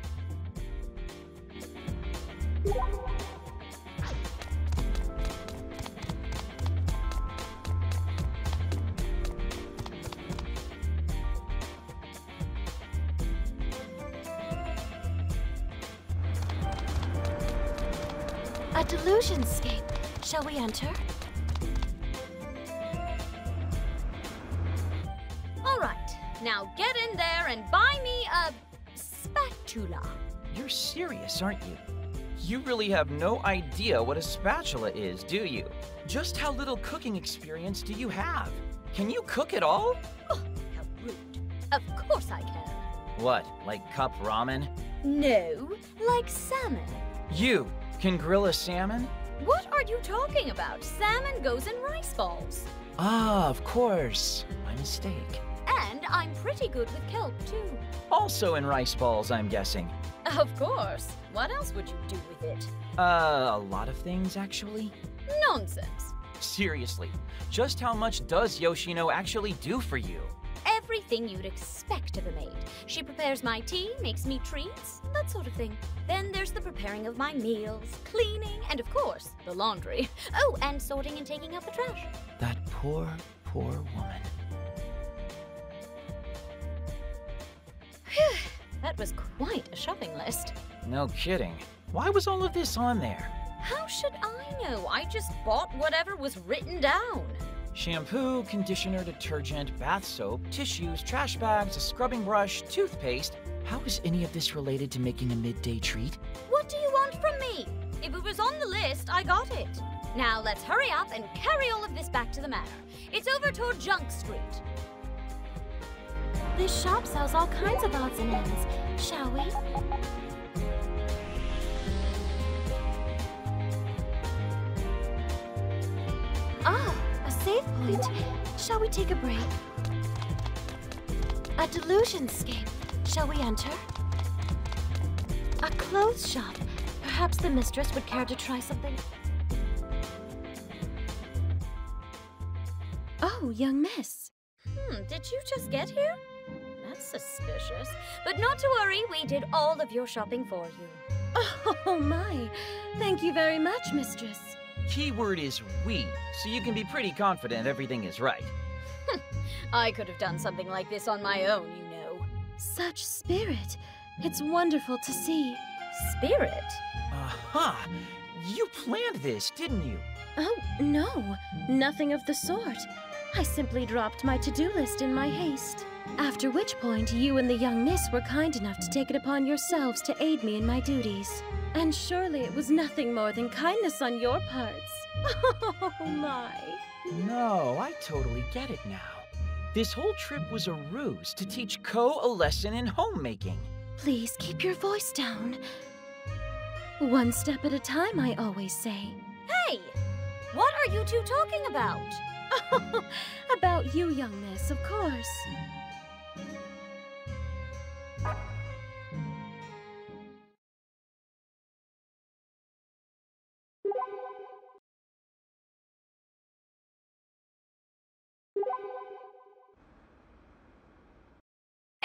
A delusionscape. Shall we enter? All right. Now get in there and buy me a spatula. You're serious, aren't you? You really have no idea what a spatula is, do you? Just how little cooking experience do you have? Can you cook at all? Oh, how rude. Of course I can. What, like cup ramen? No, like salmon. You can grill a salmon? What are you talking about? Salmon goes in rice balls. Ah, of course. My mistake. And I'm pretty good with kelp, too. Also in rice balls, I'm guessing. Of course. What else would you do with it? Uh, a lot of things, actually. Nonsense. Seriously, just how much does Yoshino actually do for you? Everything you'd expect of a maid. She prepares my tea, makes me treats, that sort of thing. Then there's the preparing of my meals, cleaning, and of course, the laundry. Oh, and sorting and taking out the trash. That poor, poor woman. Phew, that was quite a shopping list. No kidding. Why was all of this on there? How should I know? I just bought whatever was written down. Shampoo, conditioner, detergent, bath soap, tissues, trash bags, a scrubbing brush, toothpaste. How is any of this related to making a midday treat? What do you want from me? If it was on the list, I got it. Now let's hurry up and carry all of this back to the manor. It's over toward Junk Street. This shop sells all kinds of odds and ends. Shall we? Shall we take a break? A delusionscape. Shall we enter? A clothes shop. Perhaps the mistress would care to try something. Oh, young miss. Hmm, did you just get here? That's suspicious. But not to worry, we did all of your shopping for you. Oh my! Thank you very much, mistress. Keyword is we, so you can be pretty confident everything is right. I could have done something like this on my own, you know. Such spirit. It's wonderful to see. Spirit? Aha! You planned this, didn't you? Oh, no. Nothing of the sort. I simply dropped my to-do list in my haste. After which point, you and the young miss were kind enough to take it upon yourselves to aid me in my duties. And surely it was nothing more than kindness on your parts. Oh my. No, I totally get it now. This whole trip was a ruse to teach Ko a lesson in homemaking. Please keep your voice down. One step at a time, I always say. Hey! What are you two talking about? About you, young miss, of course.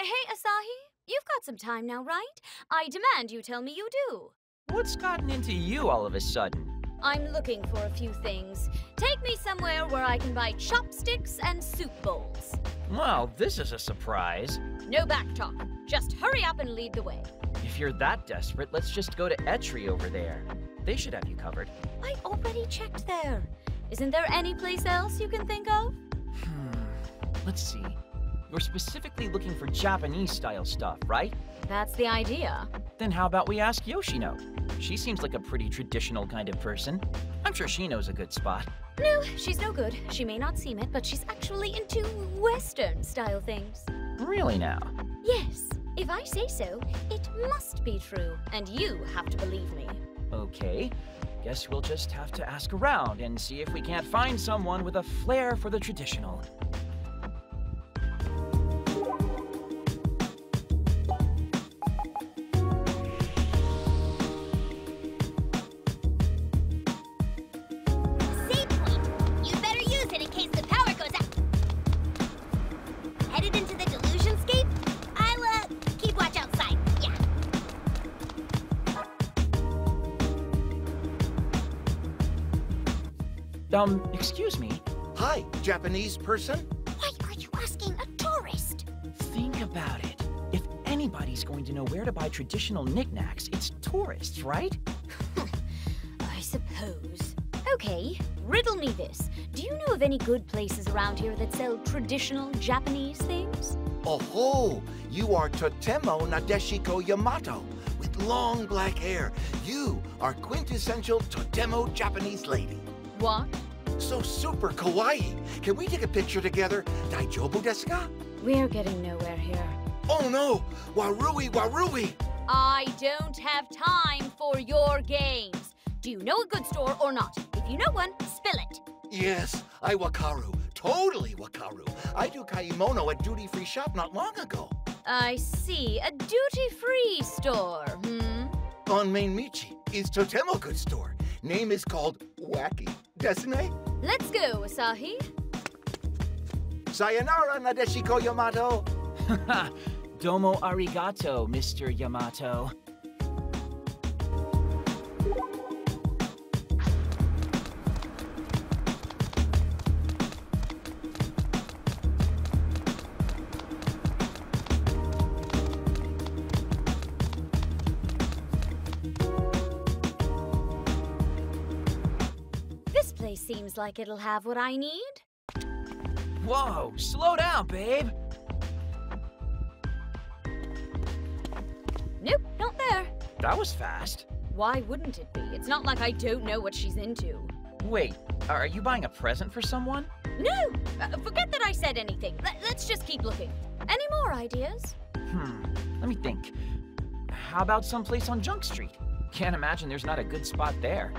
Hey, Asahi, you've got some time now, right? I demand you tell me you do. What's gotten into you all of a sudden? I'm looking for a few things. Take me somewhere where I can buy chopsticks and soup bowls. Well, this is a surprise. No backtalk. Just hurry up and lead the way. If you're that desperate, let's just go to Etri over there. They should have you covered. I already checked there. Isn't there any place else you can think of? Hmm. Let's see. You're specifically looking for Japanese style stuff, right? That's the idea. Then how about we ask Yoshino? She seems like a pretty traditional kind of person. I'm sure she knows a good spot. No, she's no good. She may not seem it, but she's actually into Western style things. Really now? Yes. If I say so, it must be true, and you have to believe me. Okay. Guess we'll just have to ask around and see if we can't find someone with a flair for the traditional. Um, excuse me. Hi, Japanese person? Why are you asking a tourist? Think about it. If anybody's going to know where to buy traditional knickknacks, it's tourists, right? I suppose. Okay, riddle me this. Do you know of any good places around here that sell traditional Japanese things? Oh, ho! you are Totemo Nadeshiko Yamato with long black hair. You are quintessential Totemo Japanese lady. What? So super kawaii. Can we take a picture together? Daijobu desu ka? We're getting nowhere here. Oh no! Warui Warui! I don't have time for your games. Do you know a good store or not? If you know one, spill it. Yes, I wakaru. Totally wakaru. I do kaimono at duty free shop not long ago. I see. A duty free store, hmm? On Main Michi is Totemo good store. Name is called Wacky. Desune? Let's go, Asahi. Sayonara, Nadeshiko Yamato. Domo arigato, Mr. Yamato. Seems like it'll have what I need. Whoa, slow down, babe. Nope, not there. That was fast. Why wouldn't it be? It's not like I don't know what she's into. Wait, are you buying a present for someone? No! Uh, forget that I said anything. Let- let's just keep looking. Any more ideas? Hmm, let me think. How about someplace on Junk Street? Can't imagine there's not a good spot there.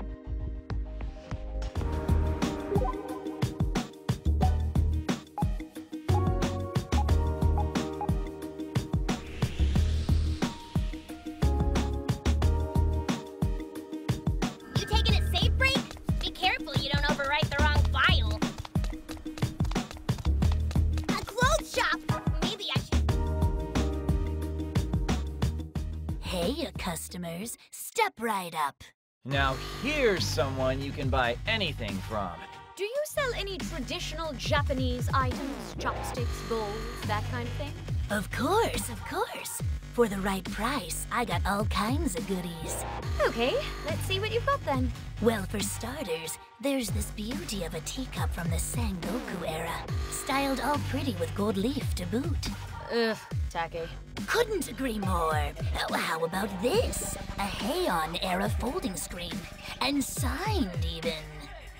Step right up. Now here's someone you can buy anything from. Do you sell any traditional Japanese items? Chopsticks, bowls, that kind of thing? Of course, of course. For the right price, I got all kinds of goodies. Okay, let's see what you've got then. Well, for starters, there's this beauty of a teacup from the Sengoku era, styled all pretty with gold leaf to boot. Ugh, tacky. Couldn't agree more. Oh, how about this? A Heian era folding screen, and signed even.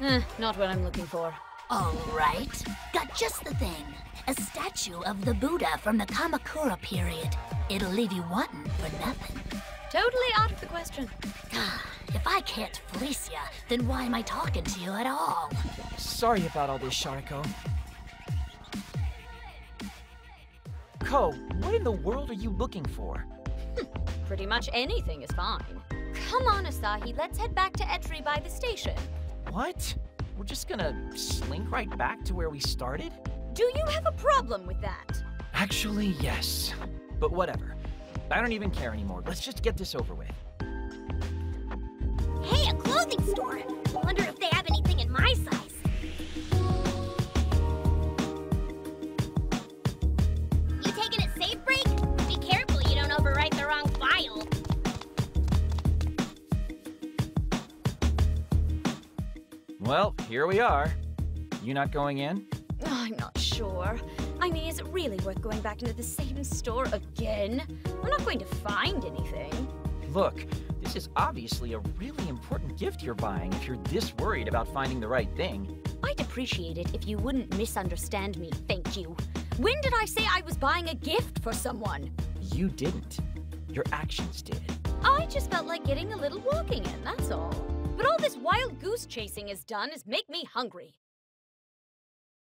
Eh, not what I'm looking for. All right, got just the thing. A statue of the Buddha from the Kamakura period. It'll leave you wanting for nothing. Totally out of the question. If I can't fleece ya, then why am I talking to you at all? Sorry about all this, Shariko. Ko, what in the world are you looking for? Pretty much anything is fine. Come on, Asahi, let's head back to Etri by the station. What? We're just gonna slink right back to where we started? Do you have a problem with that? Actually, yes. But whatever. I don't even care anymore. Let's just get this over with. Hey, a clothing store! Wonder if they have anything in my size. Well, here we are. You not going in? I'm not sure. I mean, is it really worth going back into the same store again? We're not going to find anything. Look, this is obviously a really important gift you're buying if you're this worried about finding the right thing. I'd appreciate it if you wouldn't misunderstand me, thank you. When did I say I was buying a gift for someone? You didn't. Your actions did. I just felt like getting a little walking in, that's all. But all this wild goose chasing has done is make me hungry.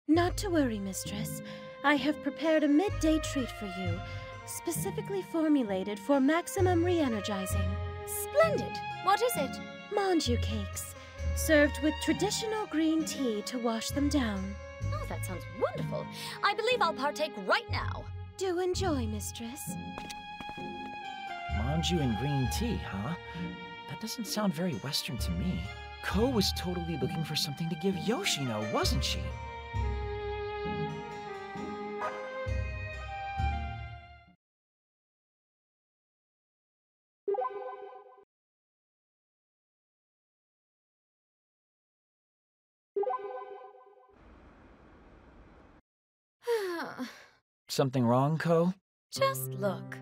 Not to worry, mistress. I have prepared a midday treat for you, specifically formulated for maximum re-energizing. Splendid! What is it? Manju cakes, served with traditional green tea to wash them down. Oh, that sounds wonderful. I believe I'll partake right now. Do enjoy, mistress. Manju and green tea, huh? That doesn't sound very Western to me. Ko was totally looking for something to give Yoshino, wasn't she? Something wrong, Ko? Just look.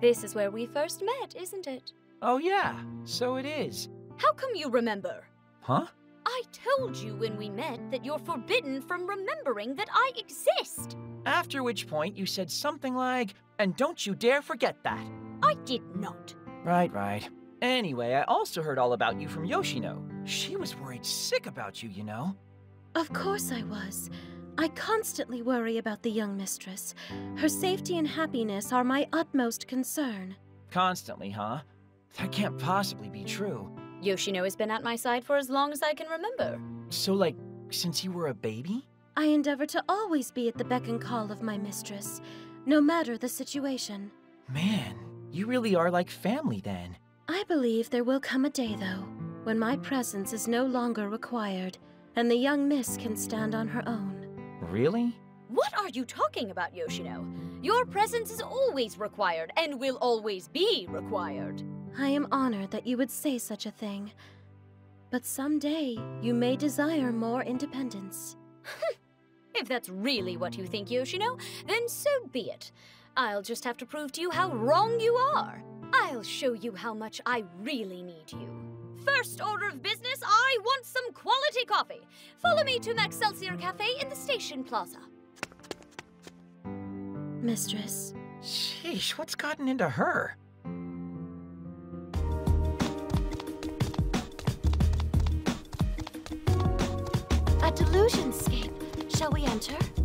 This is where we first met, isn't it? Oh, yeah, so it is. How come you remember? Huh? I told you when we met that you're forbidden from remembering that I exist. After which point you said something like, and don't you dare forget that. I did not. Right, right. Anyway, I also heard all about you from Yoshino. She was worried sick about you, you know. Of course I was. I constantly worry about the young mistress. Her safety and happiness are my utmost concern. Constantly, huh? That can't possibly be true. Yoshino has been at my side for as long as I can remember. So, like, since you were a baby? I endeavor to always be at the beck and call of my mistress, no matter the situation. Man, you really are like family then. I believe there will come a day, though, when my presence is no longer required, and the young miss can stand on her own. Really? What are you talking about, Yoshino? Your presence is always required and will always be required. I am honored that you would say such a thing. But someday, you may desire more independence. if that's really what you think, Yoshino, then so be it. I'll just have to prove to you how wrong you are. I'll show you how much I really need you. First order of business, I want some quality coffee. Follow me to Excelsior Cafe in the station plaza. Mistress. Sheesh, what's gotten into her? A delusionscape. Shall we enter?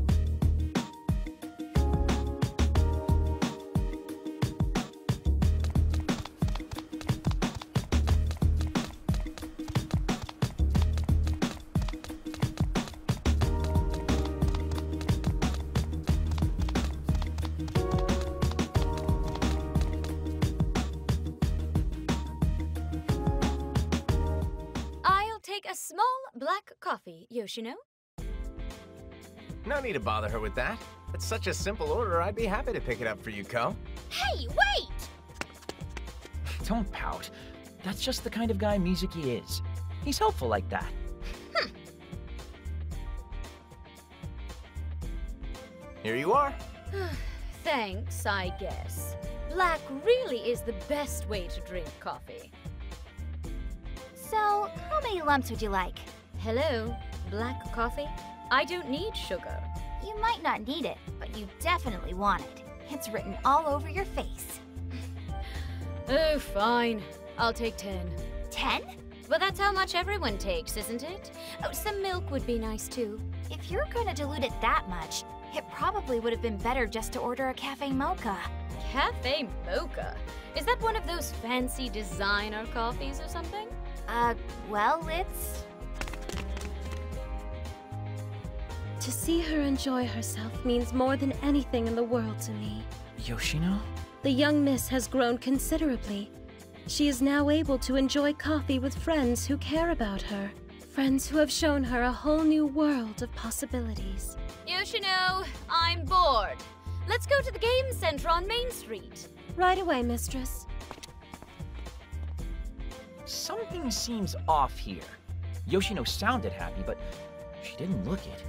No need to bother her with that. It's such a simple order, I'd be happy to pick it up for you, Ko. Hey, wait! Don't pout. That's just the kind of guy Mizuki is. He's helpful like that. Hmm. Here you are. Thanks, I guess. Black really is the best way to drink coffee. So, how many lumps would you like? Hello, black coffee? I don't need sugar. You might not need it, but you definitely want it. It's written all over your face. Oh, fine. I'll take ten. Ten? But that's how much everyone takes, isn't it? Oh, some milk would be nice too. If you're gonna dilute it that much, it probably would have been better just to order a cafe mocha. Cafe mocha? Is that one of those fancy designer coffees or something? Uh, well, it's. To see her enjoy herself means more than anything in the world to me. Yoshino? The young miss has grown considerably. She is now able to enjoy coffee with friends who care about her. Friends who have shown her a whole new world of possibilities. Yoshino, I'm bored. Let's go to the game center on Main Street. Right away, mistress. Something seems off here. Yoshino sounded happy, but she didn't look it.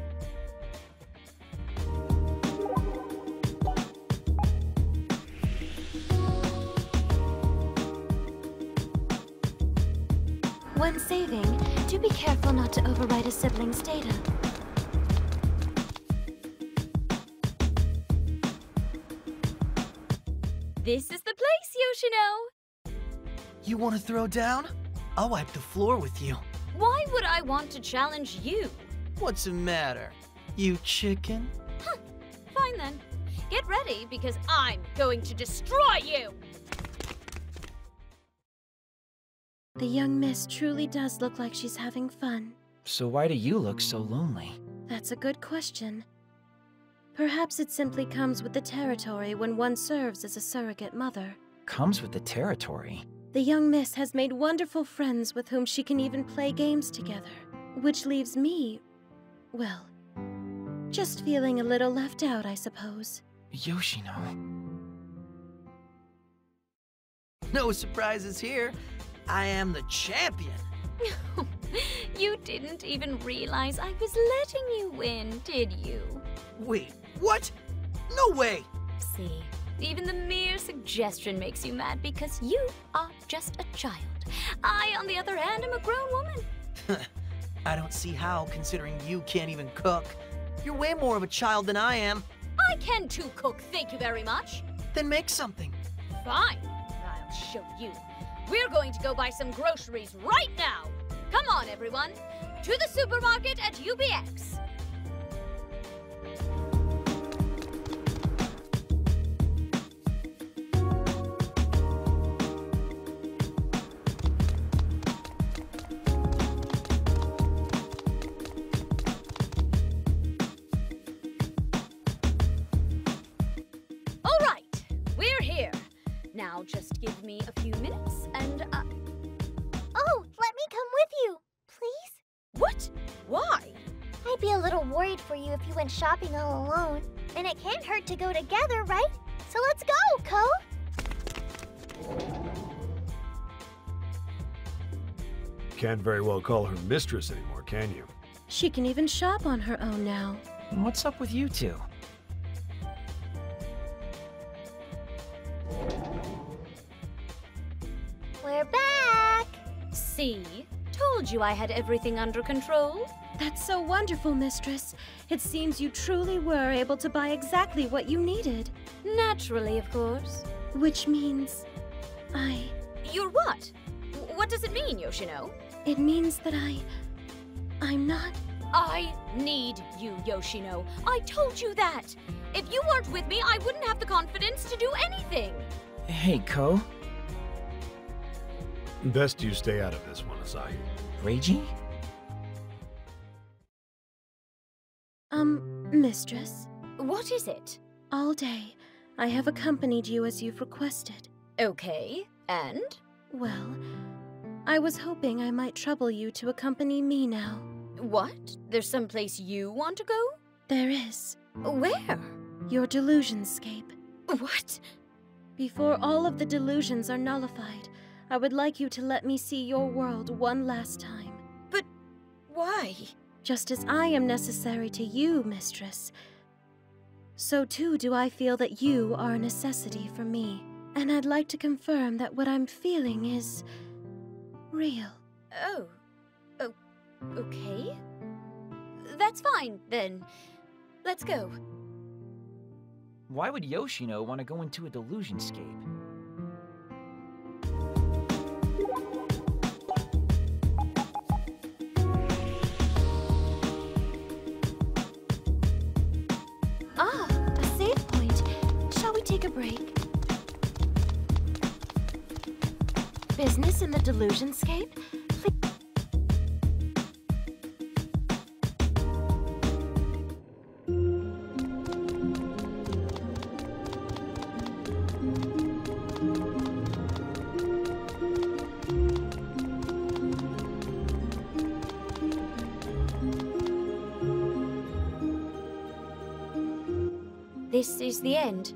When saving, do be careful not to overwrite a sibling's data. This is the place, Yoshino. You want to throw down? I'll wipe the floor with you. Why would I want to challenge you? What's the matter? You chicken? Fine then. Get ready because I'm going to destroy you. The young miss truly does look like she's having fun. So why do you look so lonely? That's a good question. Perhaps it simply comes with the territory when one serves as a surrogate mother. Comes with the territory. The young miss has made wonderful friends with whom she can even play games together, which leaves me, well, just feeling a little left out, I suppose. Yoshino. No surprises here. I am the champion. you didn't even realize I was letting you win, did you? Wait, what? No way! See, even the mere suggestion makes you mad because you are just a child. I, on the other hand, am a grown woman. I don't see how, considering you can't even cook. You're way more of a child than I am. I can too cook, thank you very much. Then make something. Fine, I'll show you. We're going to go buy some groceries right now. Come on, everyone, to the supermarket at UDX. It to go together, right? So let's go, Ko! Can't very well call her mistress anymore, can you? She can even shop on her own now. What's up with you two? Told you I had everything under control. That's so wonderful, mistress. It seems you truly were able to buy exactly what you needed. Naturally, of course. Which means. I. You're what? What does it mean, Yoshino? It means that I. I'm not. I need you, Yoshino. I told you that. If you weren't with me, I wouldn't have the confidence to do anything. Hey, Ko. Best you stay out of this one, Asahi. Reiji? Um, mistress. What is it? All day, I have accompanied you as you've requested. Okay, and? Well, I was hoping I might trouble you to accompany me now. What? There's some place you want to go? There is. Where? Your delusionscape. What? Before all of the delusions are nullified, I would like you to let me see your world one last time. But why? Just as I am necessary to you, mistress, so too do I feel that you are a necessity for me. And I'd like to confirm that what I'm feeling is real. Oh. Oh. Okay. That's fine, then. Let's go. Why would Yoshino want to go into a delusionscape? Ah, Business in the delusionscape? This is the end.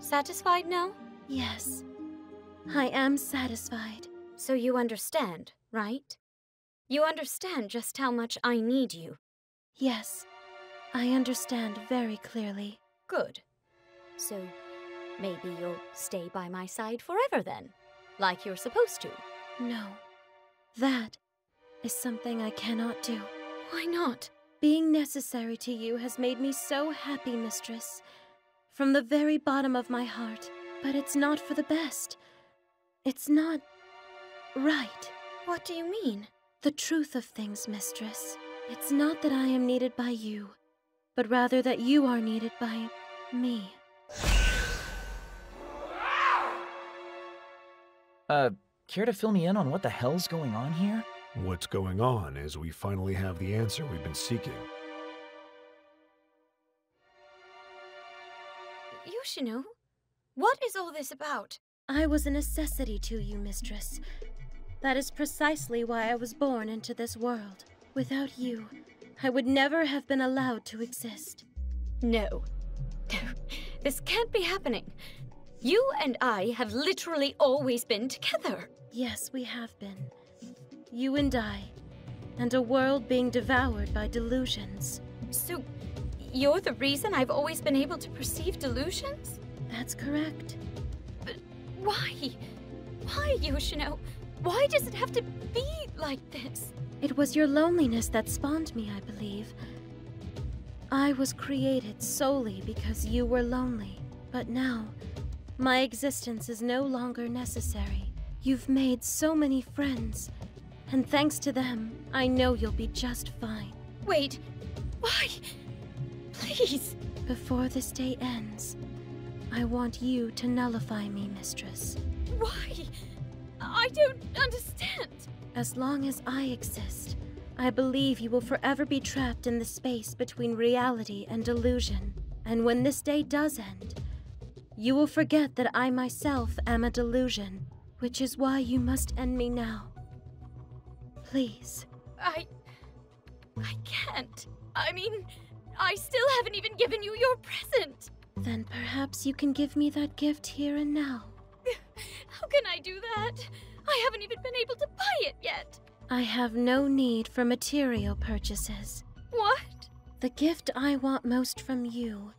Satisfied now? Yes. I am satisfied. So you understand, right? You understand just how much I need you. Yes. I understand very clearly. Good. So maybe you'll stay by my side forever then, like you're supposed to. No. That is something I cannot do. Why not? Being necessary to you has made me so happy, mistress. From the very bottom of my heart. But it's not for the best. It's not right. What do you mean? The truth of things, mistress. It's not that I am needed by you, but rather that you are needed by me. Uh, care to fill me in on what the hell's going on here? What's going on is we finally have the answer we've been seeking. Yoshino, what is all this about? I was a necessity to you, mistress. That is precisely why I was born into this world. Without you, I would never have been allowed to exist. No. No. This can't be happening. You and I have literally always been together. Yes, we have been. You and I, and a world being devoured by delusions. So, you're the reason I've always been able to perceive delusions? That's correct. Why? Why, Yoshino? Why does it have to be like this? It was your loneliness that spawned me, I believe. I was created solely because you were lonely. But now, my existence is no longer necessary. You've made so many friends, and thanks to them, I know you'll be just fine. Wait, why? Please. Before this day ends, I want you to nullify me, mistress. Why? I don't understand. As long as I exist, I believe you will forever be trapped in the space between reality and delusion. And when this day does end, you will forget that I myself am a delusion, which is why you must end me now. Please. I. I can't. I mean, I still haven't even given you your present. Then perhaps you can give me that gift here and now. How can I do that? I haven't even been able to buy it yet. I have no need for material purchases. What? The gift I want most from you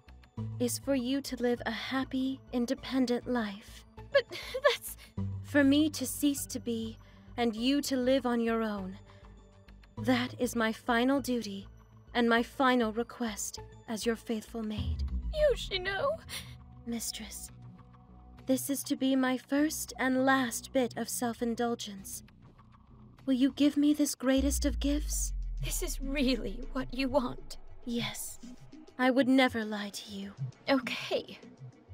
is for you to live a happy, independent life. But that's. For me to cease to be, and you to live on your own. That is my final duty, and my final request as your faithful maid. Yoshino! Mistress, this is to be my first and last bit of self indulgence. Will you give me this greatest of gifts? This is really what you want. Yes. I would never lie to you. Okay.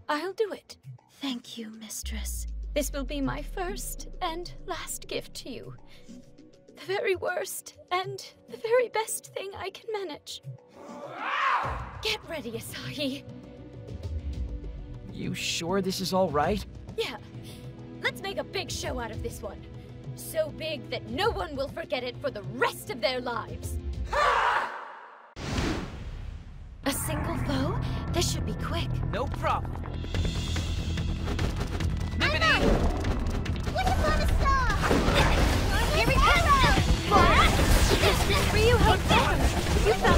I'll do it. Thank you, mistress. This will be my first and last gift to you. The very worst and the very best thing I can manage. Get ready, Asahi. You sure this is all right? Yeah. Let's make a big show out of this one. So big that no one will forget it for the rest of their lives. A single foe? This should be quick. No problem. What is on a star? Here we go! Ryu, help them! You Come on!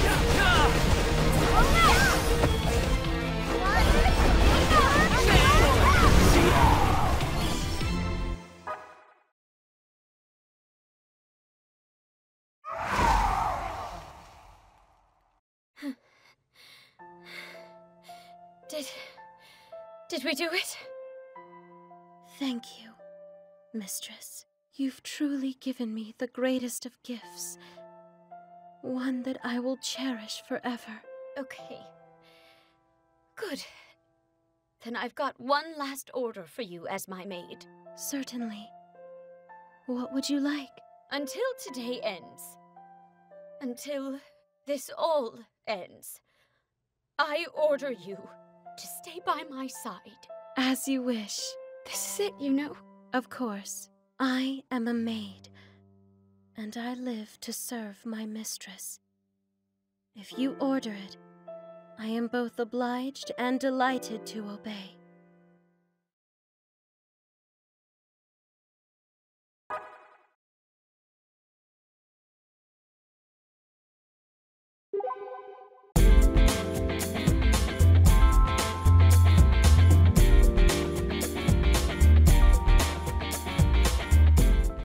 Did we do it? Thank you, Mistress. You've truly given me the greatest of gifts. One that I will cherish forever. Okay. Good. Then I've got one last order for you as my maid. Certainly. What would you like? Until today ends. Until this all ends. I order you to stay by my side. As you wish. This is it, you know. Of course. I am a maid, and I live to serve my mistress. If you order it, I am both obliged and delighted to obey.